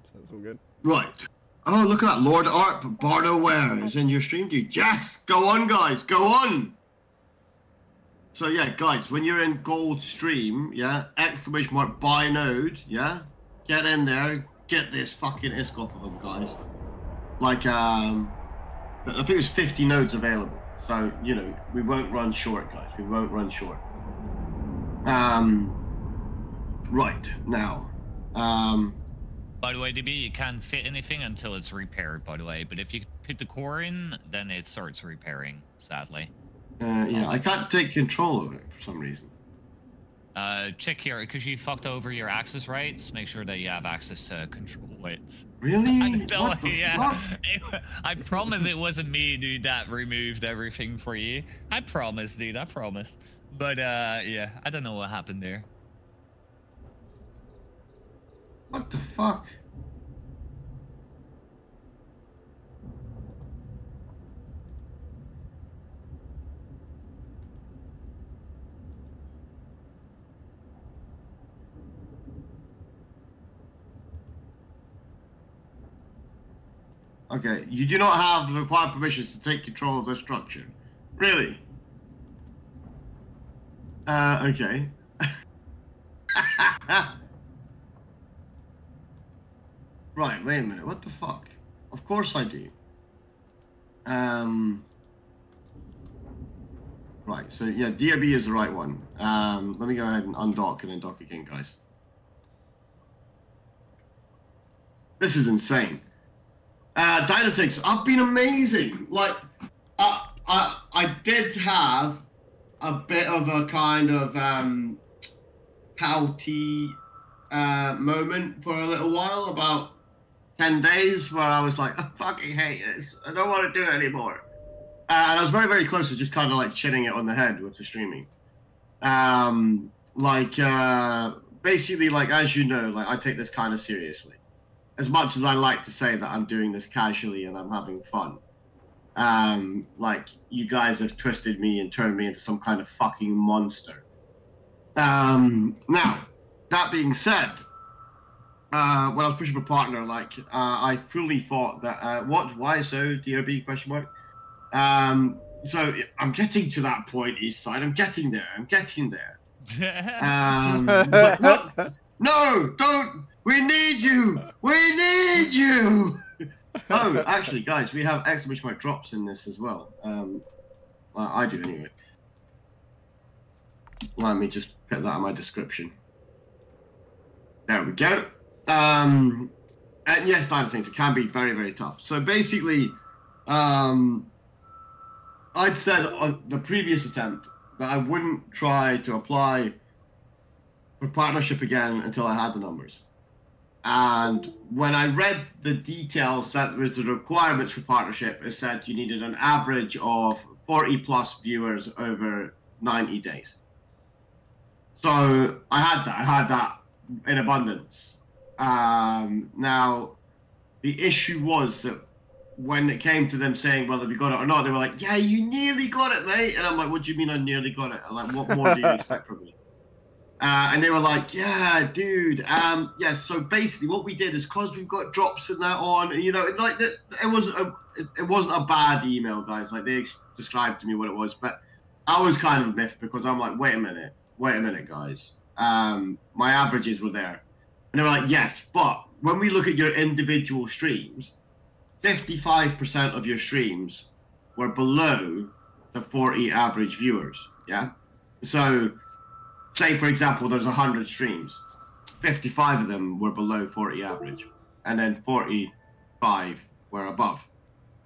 so it's all good. Right. Oh, look at that. Lord Art Bardo Ware is in your stream, dude. Yes! Go on, guys. Go on! So, yeah, guys, when you're in gold stream, yeah, exclamation mark buy node, yeah? Get in there. Get this fucking ISK off of them, guys. Like, um, I think there's 50 nodes available. So, you know, we won't run short, guys. We won't run short. Um, right. Now, um, By the way, DB, you can't fit anything until it's repaired, by the way. But if you put the core in, then it starts repairing, sadly. Uh, yeah, I can't take control of it for some reason. Uh, check here, because you fucked over your access rights, make sure that you have access to control it. Really? I know, what the yeah. I promise it wasn't me, dude, that removed everything for you. I promise, dude, I promise. But, uh, yeah, I don't know what happened there. What the fuck? Okay, you do not have the required permissions to take control of the structure. Really? Uh, okay. right, wait a minute. What the fuck? Of course I do. Um. Right, so yeah, DRB is the right one. Um, let me go ahead and undock and then dock again, guys. This is insane. Uh, Dino Tinks, I've been amazing. Like, I, I, I did have a bit of a kind of um, pouty uh, moment for a little while, about 10 days, where I was like, I fucking hate this. I don't want to do it anymore. Uh, and I was very, very close to just kind of like chinning it on the head with the streaming. Um, like, uh, basically, like, as you know, like, I take this kind of seriously. As much as I like to say that I'm doing this casually and I'm having fun. Um, like, you guys have twisted me and turned me into some kind of fucking monster. Um, now, that being said, uh, when I was pushing for partner, like, uh, I fully thought that, uh, what, why so, DRB, question mark? Um, so I'm getting to that point, East Side. I'm getting there. I'm getting there. Um, like, what? No, don't. We need you. We need you. oh, actually, guys, we have exclamation mark drops in this as well. Um, well, I do anyway. Let me just put that in my description. There we go. Um, and yes, Dino Tinks it can be very, very tough. So basically, um, I'd said on the previous attempt that I wouldn't try to apply for partnership again until I had the numbers. And when I read the details that was the requirements for partnership, it said you needed an average of 40 plus viewers over 90 days. So I had that. I had that in abundance. Um, now, the issue was that when it came to them saying whether we got it or not, they were like, "Yeah, you nearly got it, mate." And I'm like, "What do you mean I nearly got it? I'm like, what more do you expect from me?" Uh, and they were like, "Yeah, dude. Um, yeah. So basically, what we did is because we've got drops and that on, you know, like the, it wasn't a it, it wasn't a bad email, guys. Like they ex- described to me what it was, but I was kind of miffed because I'm like, wait a minute, wait a minute, guys. Um, my averages were there, and they were like, yes, but when we look at your individual streams, 55% of your streams were below the 40 average viewers. Yeah. So, say for example, there's 100 streams, 55 of them were below 40 average, and then 45 were above.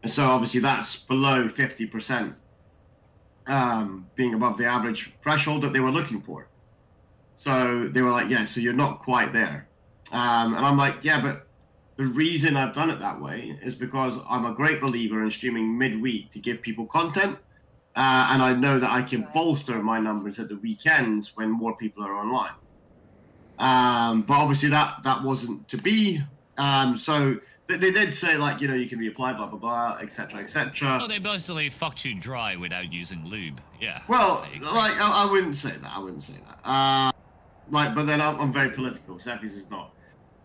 And so, obviously, that's below 50% um, being above the average threshold that they were looking for. So they were like, yeah, so you're not quite there. Um, and I'm like, yeah, but the reason I've done it that way is because I'm a great believer in streaming midweek to give people content. Uh, and I know that I can bolster my numbers at the weekends when more people are online. Um, but obviously that that wasn't to be. Um, so they, they did say like you know you can reapply blah blah blah etc etc. Oh, they basically fucked you dry without using lube. Yeah. Well, There like I, I wouldn't say that. I wouldn't say that. Uh, like, but then I'm, I'm very political. Seffies is not.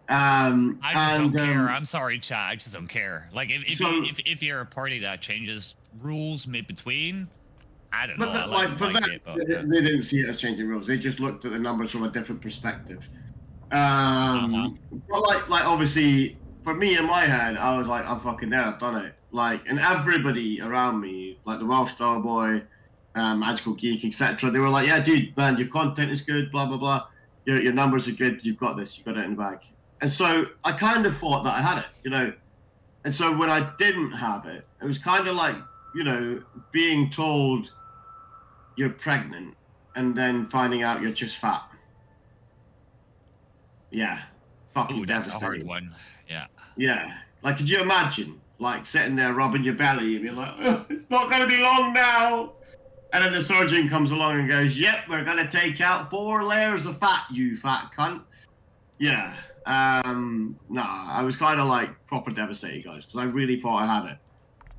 Um, I just and, don't care. um, I'm sorry, chat. I just don't care. Like, if if, So- you, if if you're a party that changes rules mid between, I don't know. But that, I like for like them, it, but, they, they didn't see it as changing rules. They just looked at the numbers from a different perspective. Um, Uh-huh. but like, like obviously, for me in my head, I was like, I'm fucking there. I've done it. Like, and everybody around me, like the Welsh Star Boy, um, Magical Geek, etc. They were like, Yeah, dude, man, your content is good. Blah blah blah. Your your numbers are good. You've got this. You've got it in the bag. And so I kind of thought that I had it, you know. And so when I didn't have it, it was kind of like, you know, being told you're pregnant and then finding out you're just fat. Yeah. Fucking Ooh, that's a hard one. Yeah. Yeah. Like, could you imagine, like, sitting there rubbing your belly and you're like, "Ugh, it's not going to be long now. And then the surgeon comes along and goes, yep, we're going to take out four layers of fat, you fat cunt. Yeah. Um, nah, I was kind of like proper devastated, guys, because I really thought I had it.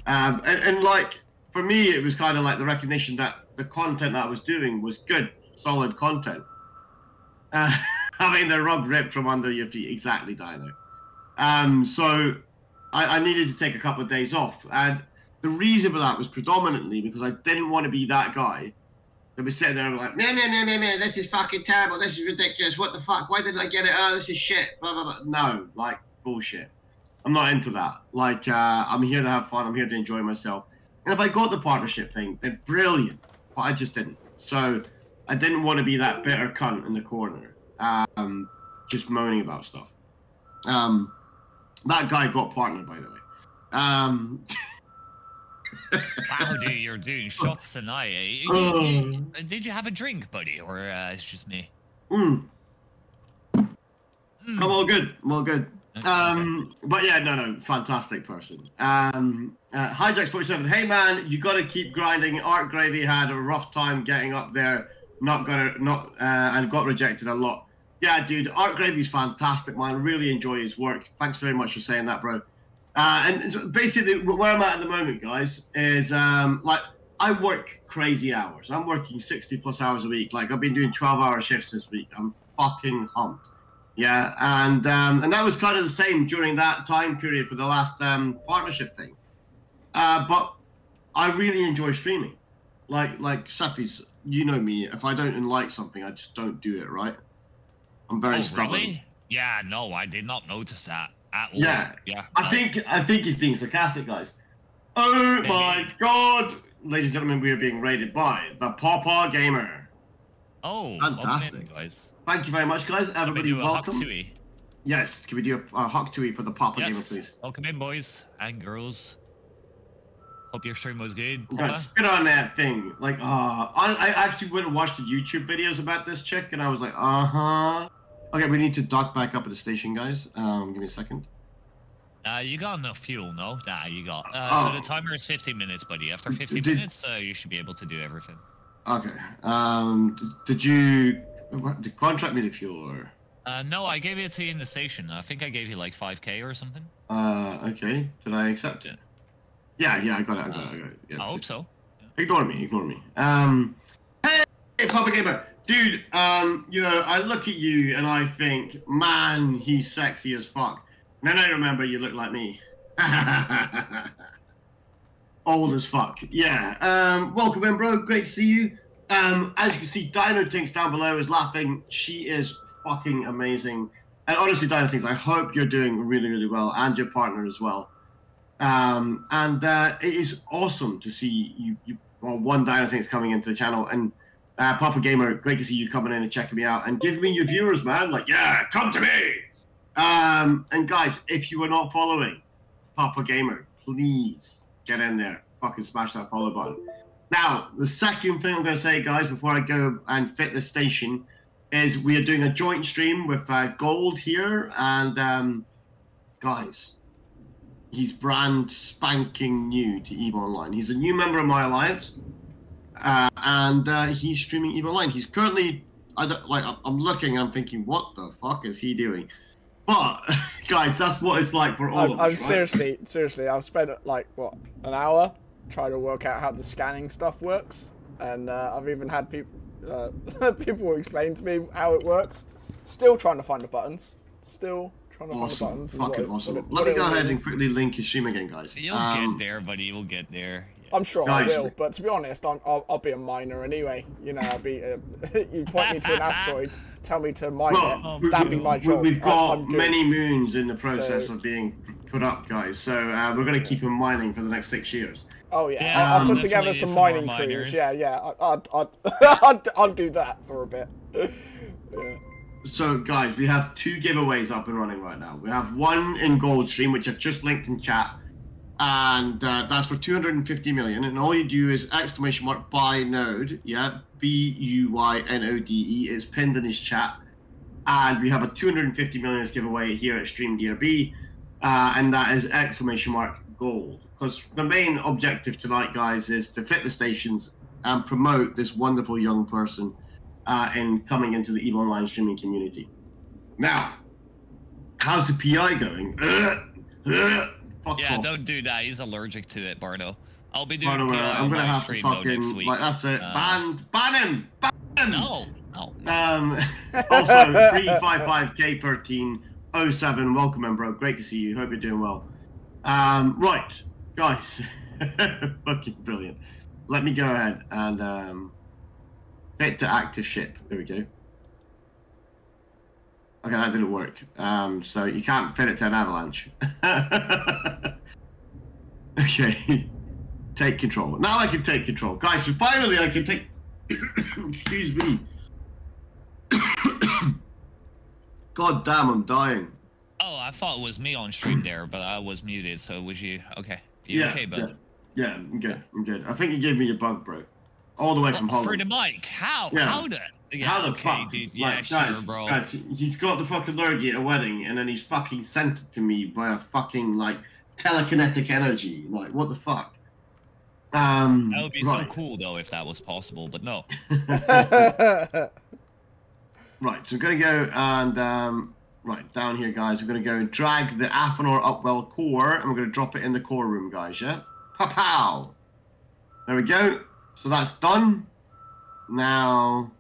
Um, and, and like, for me, it was kind of like the recognition that the content that I was doing was good, solid content. Uh, having the rug ripped from under your feet, exactly, Dino. Um, so I, I needed to take a couple of days off. And the reason for that was predominantly because I didn't want to be that guy that was sitting there and like, man, man, man, man, man, this is fucking terrible. This is ridiculous. What the fuck? Why didn't I get it? Oh, this is shit. Blah, blah, blah. No, like, bullshit. I'm not into that. Like, uh, I'm here to have fun. I'm here to enjoy myself. And if I got the partnership thing, then brilliant. But I just didn't. So I didn't want to be that bitter cunt in the corner, um, just moaning about stuff. Um, that guy got partnered, by the way. Um, Wow, dude, you're doing shots tonight. eh? Oh. Did you have a drink, buddy, or uh, it's just me? mm, Mm. I'm all good. I'm all good. Okay. Um, but yeah, no, no, fantastic person. Um, uh, Hijacks forty seven. Hey man, you got to keep grinding. Art Gravy had a rough time getting up there. Not gonna not uh, and got rejected a lot. Yeah, dude, Art Gravy's fantastic, man. Really enjoy his work. Thanks very much for saying that, bro. Uh, and basically, where I'm at at the moment, guys, is um, like I work crazy hours. I'm working 60 plus hours a week. Like I've been doing 12 hour shifts this week. I'm fucking humped. Yeah, and um, and that was kind of the same during that time period for the last um, partnership thing. Uh, but I really enjoy streaming. Like like Safi's, you know me. If I don't like something, I just don't do it. Right? I'm very oh, stubborn. really? Yeah, no, I did not notice that at all. Yeah, yeah. I no. think I think he's being sarcastic, guys. Oh Maybe. my god, ladies and gentlemen, we are being raided by the Papa Gamer. Oh, Fantastic. Okay, guys. Thank you very much, guys. Can we Everybody, do welcome. to Yes, can we do a, a hawk tuah for the Papa Yes. Gamer, please? Welcome in, boys and girls. Hope your stream was good. I'm gonna spit on that thing. Like, uh, I, I actually went and watched the YouTube videos about this chick, and I was like, uh huh, Okay, we need to dock back up at the station, guys. Um, give me a second. Uh, you got enough fuel, no? Nah, you got. Uh, Oh. So the timer is 15 minutes, buddy. After 15 Did- minutes, uh, you should be able to do everything. Okay. Um, did you what, did contract me the fuel or? Uh, no, I gave it to you in the station. I think I gave you like 5k or something. Uh, okay. Did I accept it? Yeah, yeah, I got it. I got it. I got it. Yeah. I hope so. Ignore me. Ignore me. Um, hey, Papa Gamer, dude. Um, you know, I look at you and I think, man, he's sexy as fuck. And then I remember you look like me. Old as fuck. Yeah. Um, welcome in, bro. Great to see you. Um, as you can see, Dino Tinks down below is laughing. She is fucking amazing. And honestly, Dino Tinks, I hope you're doing really, really well, and your partner as well. Um, and uh, it is awesome to see you. you well, one Dino Tinks coming into the channel, and uh, Papa Gamer, great to see you coming in and checking me out, and give me your viewers, man. Like, yeah, come to me. Um, and guys, if you are not following Papa Gamer, please get in there, fucking smash that follow button. Now, the second thing I'm going to say, guys, before I go and fit the station, is we are doing a joint stream with uh, Gold here, and um, guys, he's brand spanking new to Eve Online. He's a new member of my alliance, uh, and uh, he's streaming Eve Online. He's currently, I don't, like, I'm- I'm looking and I'm thinking, what the fuck is he doing? But guys, that's what it's like for all I'm, of I'm right? seriously, seriously. I've spent like what an hour trying to work out how the scanning stuff works, and uh, I've even had people uh, people explain to me how it works. Still trying to find the buttons. Still trying to Awesome, find the buttons. fucking what awesome. what it- Let me go ahead really and quickly link his stream again, guys. You'll Um, get there, buddy. You'll get there. Yeah. I'm sure Guys. I will, but to be honest, I'm, I'll, I'll be a miner anyway. You know, I'll be. Uh, you point me to an asteroid, tell me to mine Well, it. That'd be my we- job. We've I- got I'm many moons in the process So- of being put up, guys. So uh, we're going to keep him mining for the next six years. Oh yeah, Yeah, I'll, I'll put together some some mining miners. crews. Yeah, yeah, I- I'd, I'd, I'd, I'd do that for a bit. yeah. So, guys, we have two giveaways up and running right now. We have one in Goldstream, which I've just linked in chat, and uh, that's for 250 million. And all you do is exclamation mark buy node, yeah, B U Y N O D E, is pinned in his chat. And we have a 250 million giveaway here at Stream DRB, uh, and that is exclamation mark gold. Because the main objective tonight, guys, is to fit the stations and promote this wonderful young person uh, in coming into the EVE Online streaming community. Now, how's the PI going? Fuck Yeah, off. don't do that. He's allergic to it, Bardo. I'll be doing the way, PI I'm gonna my have to stream next fucking week. like that's it. Uh, ban, ban him, ban him. No, no. Um, also, 355K1307, welcome in, bro. Great to see you. Hope you're doing well. Um, right, guys. Fucking brilliant. Let me go ahead and um, fit to active ship. There we go. Okay, that didn't work. Um, so you can't fit it to an avalanche. okay. Take control. Now I can take control. Guys, so finally I can take... Excuse me. God damn, I'm dying. Oh, I thought it was me on stream there, but I was muted, so it was you. Okay. You yeah, okay, bud? yeah, yeah, I'm good. I'm good. I think you gave me a bug, bro. All the way from Oh, for the mic. How? Yeah. How the? Yeah, How the okay, fuck? dude. Yeah, Like, sure, guys, bro. guys, he's got the fucking lurgy at a wedding, and then he's fucking sent it to me via fucking like telekinetic energy. Like, what the fuck? Um, That would be right, so cool though if that was possible, but no. right. So we're gonna go and um, right down here, guys. We're gonna go and drag the Athanor Upwell core, and we're gonna drop it in the core room, guys. Yeah. Pow pow. There we go. So that's done. Now,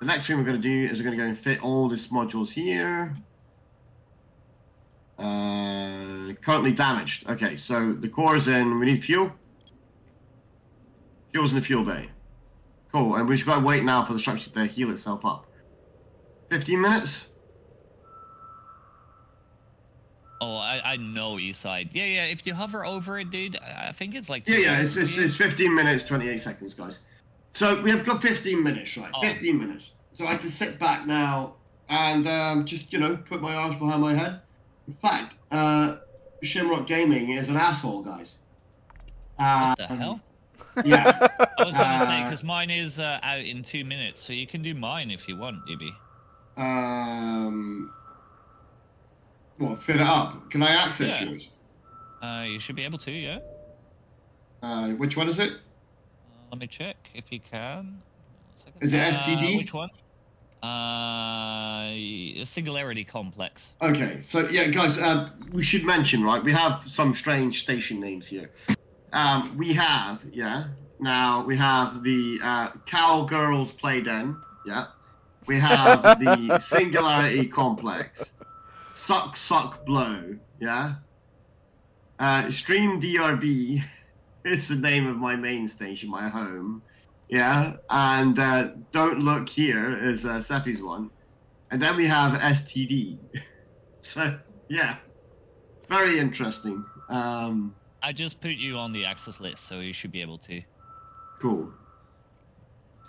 the next thing we're going to do is we're going to go and fit all these modules here. Uh, currently damaged. Okay, so the core is in. We need fuel. Fuel's in the fuel bay. Cool, and we've got to wait now for the structure to heal itself up. 15 minutes? Oh, I, I know East Side. Yeah, yeah. If you hover over it, dude, I I think it's like. Yeah, yeah, it's, it's, it's 15 minutes, 28 seconds, guys. So we have got 15 minutes, right? Oh. 15 minutes. So I can sit back now and um, just, you know, put my arms behind my head. In fact, uh, Shimrock Gaming is an asshole, guys. Uh, What the hell? Yeah. I was gonna say Uh, because mine is uh, out in two minutes, so you can do mine if you want, maybe. Um, what? Fit it up. Can I access Yeah. yours? Uh, you should be able to, yeah. Uh, which one is it? Uh, let me check if you can. Is it Uh, STD? which one? Uh, Singularity Complex. Okay, so yeah, guys, uh, we should mention, right? We have some strange station names here. Um, we have, yeah. Now we have the uh, Cowgirls Playden, yeah. We have the Singularity Complex, Suck Suck Blow, yeah. Uh, Stream DRB is the name of my main station, my home, yeah. And uh, Don't Look Here is uh, Sephi's one. And then we have STD. so yeah, very interesting. Um, I just put you on the access list, so you should be able to. cool.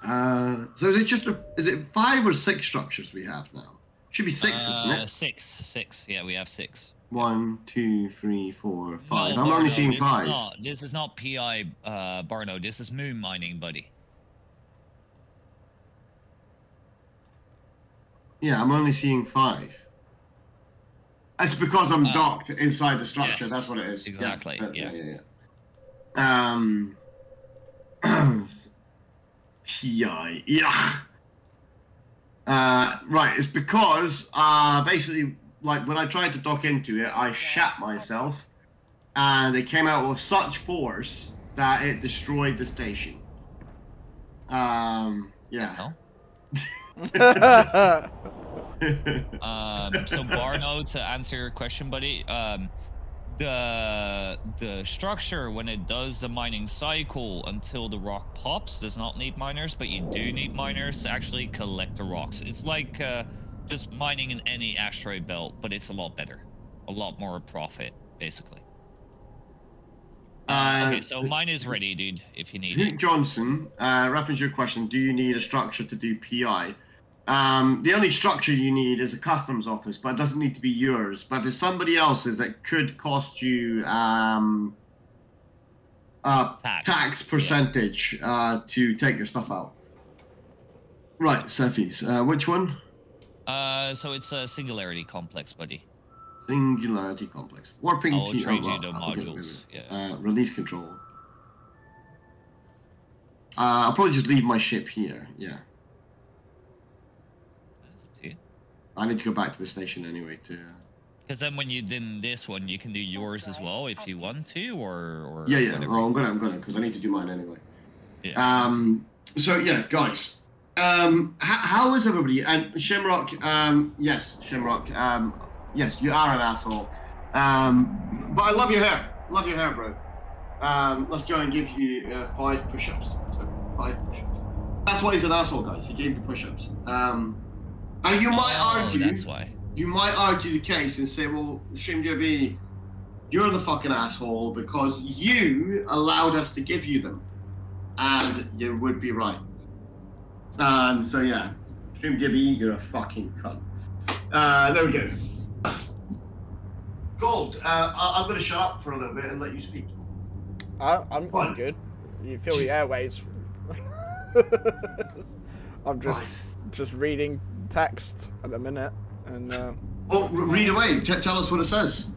Uh, so is it just a, is it five or six structures we have now? Should be six, uh, isn't it? Six, six. Yeah, we have six. One, two, three, four, five. No, I'm only seeing this five. Is not, this is not PI, uh, Barno. This is moon mining, buddy. Yeah, I'm only seeing five. That's because I'm Uh, docked inside the structure. yes, That's what it is. Yeah, exactly, that- yeah. yeah, yeah. Um. PI. Yeah. Uh, right, it's because uh, basically, like when I tried to dock into it, I shat myself, and it came out with such force that it destroyed the station. Um, yeah. Um, so Barno, to answer your question, buddy, um, the the structure when it does the mining cycle until the rock pops does not need miners, but you do need miners to actually collect the rocks. It's like uh, just mining in any asteroid belt, but it's a lot better, a lot more profit, basically. Uh, okay, so mine is ready, dude. If you need Nick it. Johnson, uh, reference your question, do you need a structure to do PI? Um, the only structure you need is a customs office, but it doesn't need to be yours. But if it's somebody else's, that could cost you um, a Tax. tax percentage uh, to take your stuff out. Right, Cephis. Uh, which one? Uh, so it's a singularity complex, buddy. Singularity Complex. Warping I'll trade oh, you the okay, modules. Yeah. Uh, release control. Uh, I'll probably just leave my ship here. Yeah. That's up to you. I need to go back to the station anyway to. Because then when you did this one, you can do yours as well if you want to, or or Yeah, yeah. whatever. Oh, I'm gonna, I'm gonna, because I need to do mine anyway. Yeah. Um. So yeah, guys. Um. How, how is everybody? And Shimrock. Um. Yes, Shimrock. Um. Yes, you are an asshole. Um. But I love your hair. Love your hair, bro. Um. Let's go and give you uh, five push-ups. So, five push-ups. That's why he's an asshole, guys. He gave me push-ups. Um. And you might Oh, argue. That's why. you might argue the case and say, well, StreamJB, you're the fucking asshole because you allowed us to give you them. And you would be right. And so, yeah, StreamJB, you're a fucking cunt. Uh, there we go. Gold, uh, I- I'm going to shut up for a little bit and let you speak. I, I'm, I'm One. good. You feel the airways. I'm just Right. just reading text at the minute, and uh, Oh, read away. T- tell us what it says.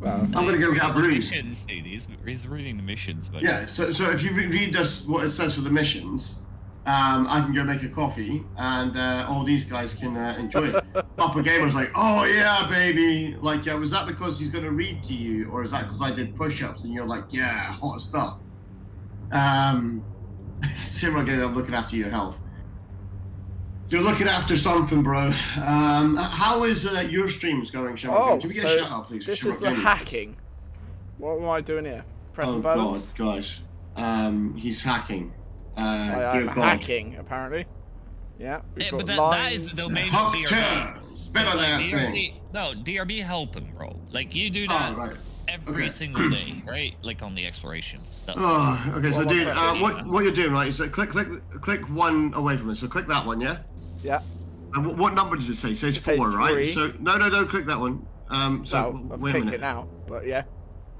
well, I'm going to go get a brew. Missions, dude. He's, he's reading the missions, but Yeah, so, so if you re- read us what it says for the missions, um, I can go make a coffee, and uh, all these guys can uh, enjoy it. Papa Gamer's like, oh yeah, baby. Like, yeah, was that because he's going to read to you, or is that because I did push-ups and you're like, yeah, hot stuff? Um, Simmer I'm looking after your health. You're looking after something, bro. Um, how is uh, your streams going, Shimmer? Oh, Can we get so a shout out, please? this Shimmer is the Gaming? hacking. What am I doing here? Pressing oh, buttons. God, guys. Um, he's hacking. Uh, I dear am God. hacking, apparently. Yeah. Yeah, but that, that is the domain of DRB. turns. Spit on Like, thing. DRB no, DRB help him, bro. Like you do that Oh, right. every Okay. single day, right? Like on the exploration stuff. Oh, okay. So, dude, uh, what what you're doing, right? Is that click click click one away from it. So click that one, yeah. Yeah. And what, what number does it say? It says It says four, right? three. So no, no, don't click that one. Um, so So I've wait a minute. it now, but yeah.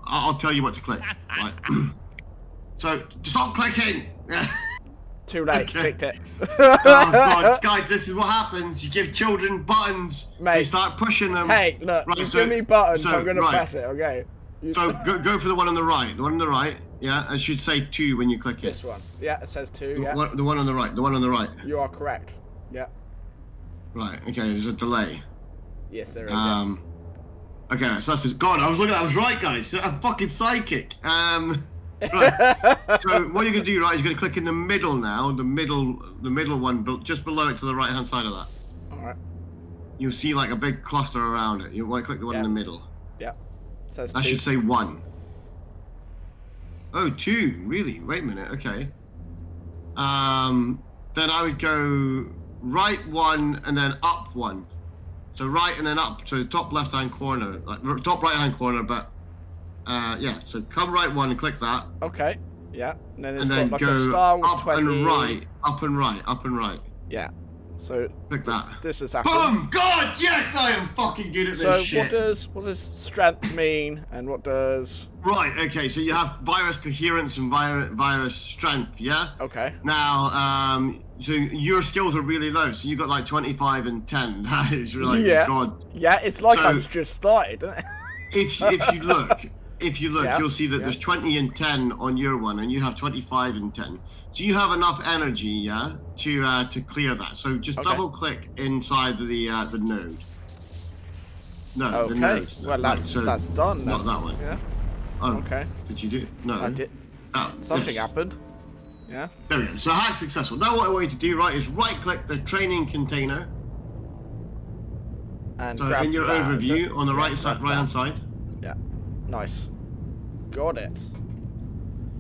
I'll, I'll tell you what to click. right. so stop clicking. Too late. Okay. Clicked it. oh god, guys, this is what happens. You give children buttons, they start pushing them. hey, look. Right, you so- give me buttons. so, I'm gonna right. press it. Okay. You- So go, go for the one on the right. The one on the right, yeah. It should say two when you click it. this one. Yeah, it says two. The Yeah. one- the one on the right. The one on the right. You are correct. Yeah. Right. Okay. There's a delay. Yes, there is. yeah. Um. Okay. So that's just God. I was looking. I was right, guys. I'm fucking psychic. Um. Right. so what you're gonna do, right? Is you're gonna click in the middle now. The middle, the middle one, just below it to the right hand side of that. All right. You'll see like a big cluster around it. You want to click the one in the middle. Yeah. That two. should say one. Oh, two. Really? Wait a minute. Okay. Um, then I would go right one and then up one. So right and then up to the top left hand corner, like top right hand corner. But uh, yeah. So come right one and click that, Okay. Yeah. And then it's and then got like go a star with up 20. and right, up and right, up and right. Yeah. So Click that. this is happened. Boom! God, yes, I am fucking good at So this shit. So what does what does strength mean, and what does? Right. Okay. So you have virus coherence and virus virus strength. Yeah. Okay. Now, um, so your skills are really low. So you got like 25 and 10. That is really Yeah. God. Yeah, it's like So- I've just started. If if you look, if you look, Yeah, you'll see that yeah. there's 20 and 10 on your one, and you have 25 and 10. Do you have enough energy, yeah, to uh, to clear that? So just Okay. double click inside the uh, the node. No, the Okay. node. Well, Right, that's so that's done. not that one. Yeah. Oh, Okay. Did you do? It? No. I did. Oh, Something yes. happened. Yeah. There we go. So hack successful. Now what I want you to do, right, is right click the training container. And So in your that, overview on the right side, right hand side. Yeah. Nice. Got it.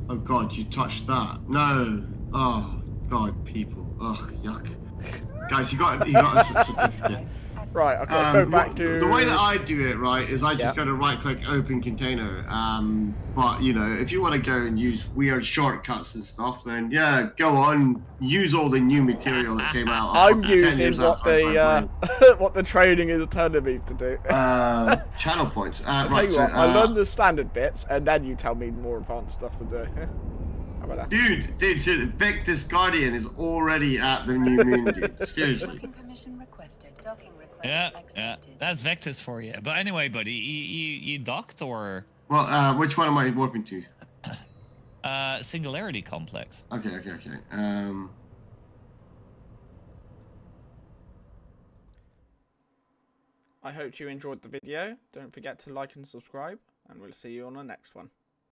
Oh god, you touched that. No. Oh god, people. Ugh, yuck. Guys, you got you got a certificate. Right. Okay. Um, go back what- to the way that I do it, right, is I just Yeah. go to right click open container. Um, but you know, if you want to go and use weird shortcuts and stuff, then yeah, go on. Use all the new material that came out. I'm using what the uh, what the training is telling me to do. uh, channel points. Uh, I'll tell right, you so, what. I uh, learn the standard bits, and then you tell me more advanced stuff to do. How about that? Dude, dude, so Victus Guardian is already at the new moon, dude. Seriously. Docking permission requested. Docking request Yeah, yeah, that's Vectis for you. But anyway, buddy, you you, you docked or Well, uh, which one am I warping to? uh, Singularity Complex? Okay, okay, okay. Um, I hope you enjoyed the video. Don't forget to like and subscribe, and we'll see you on the next one.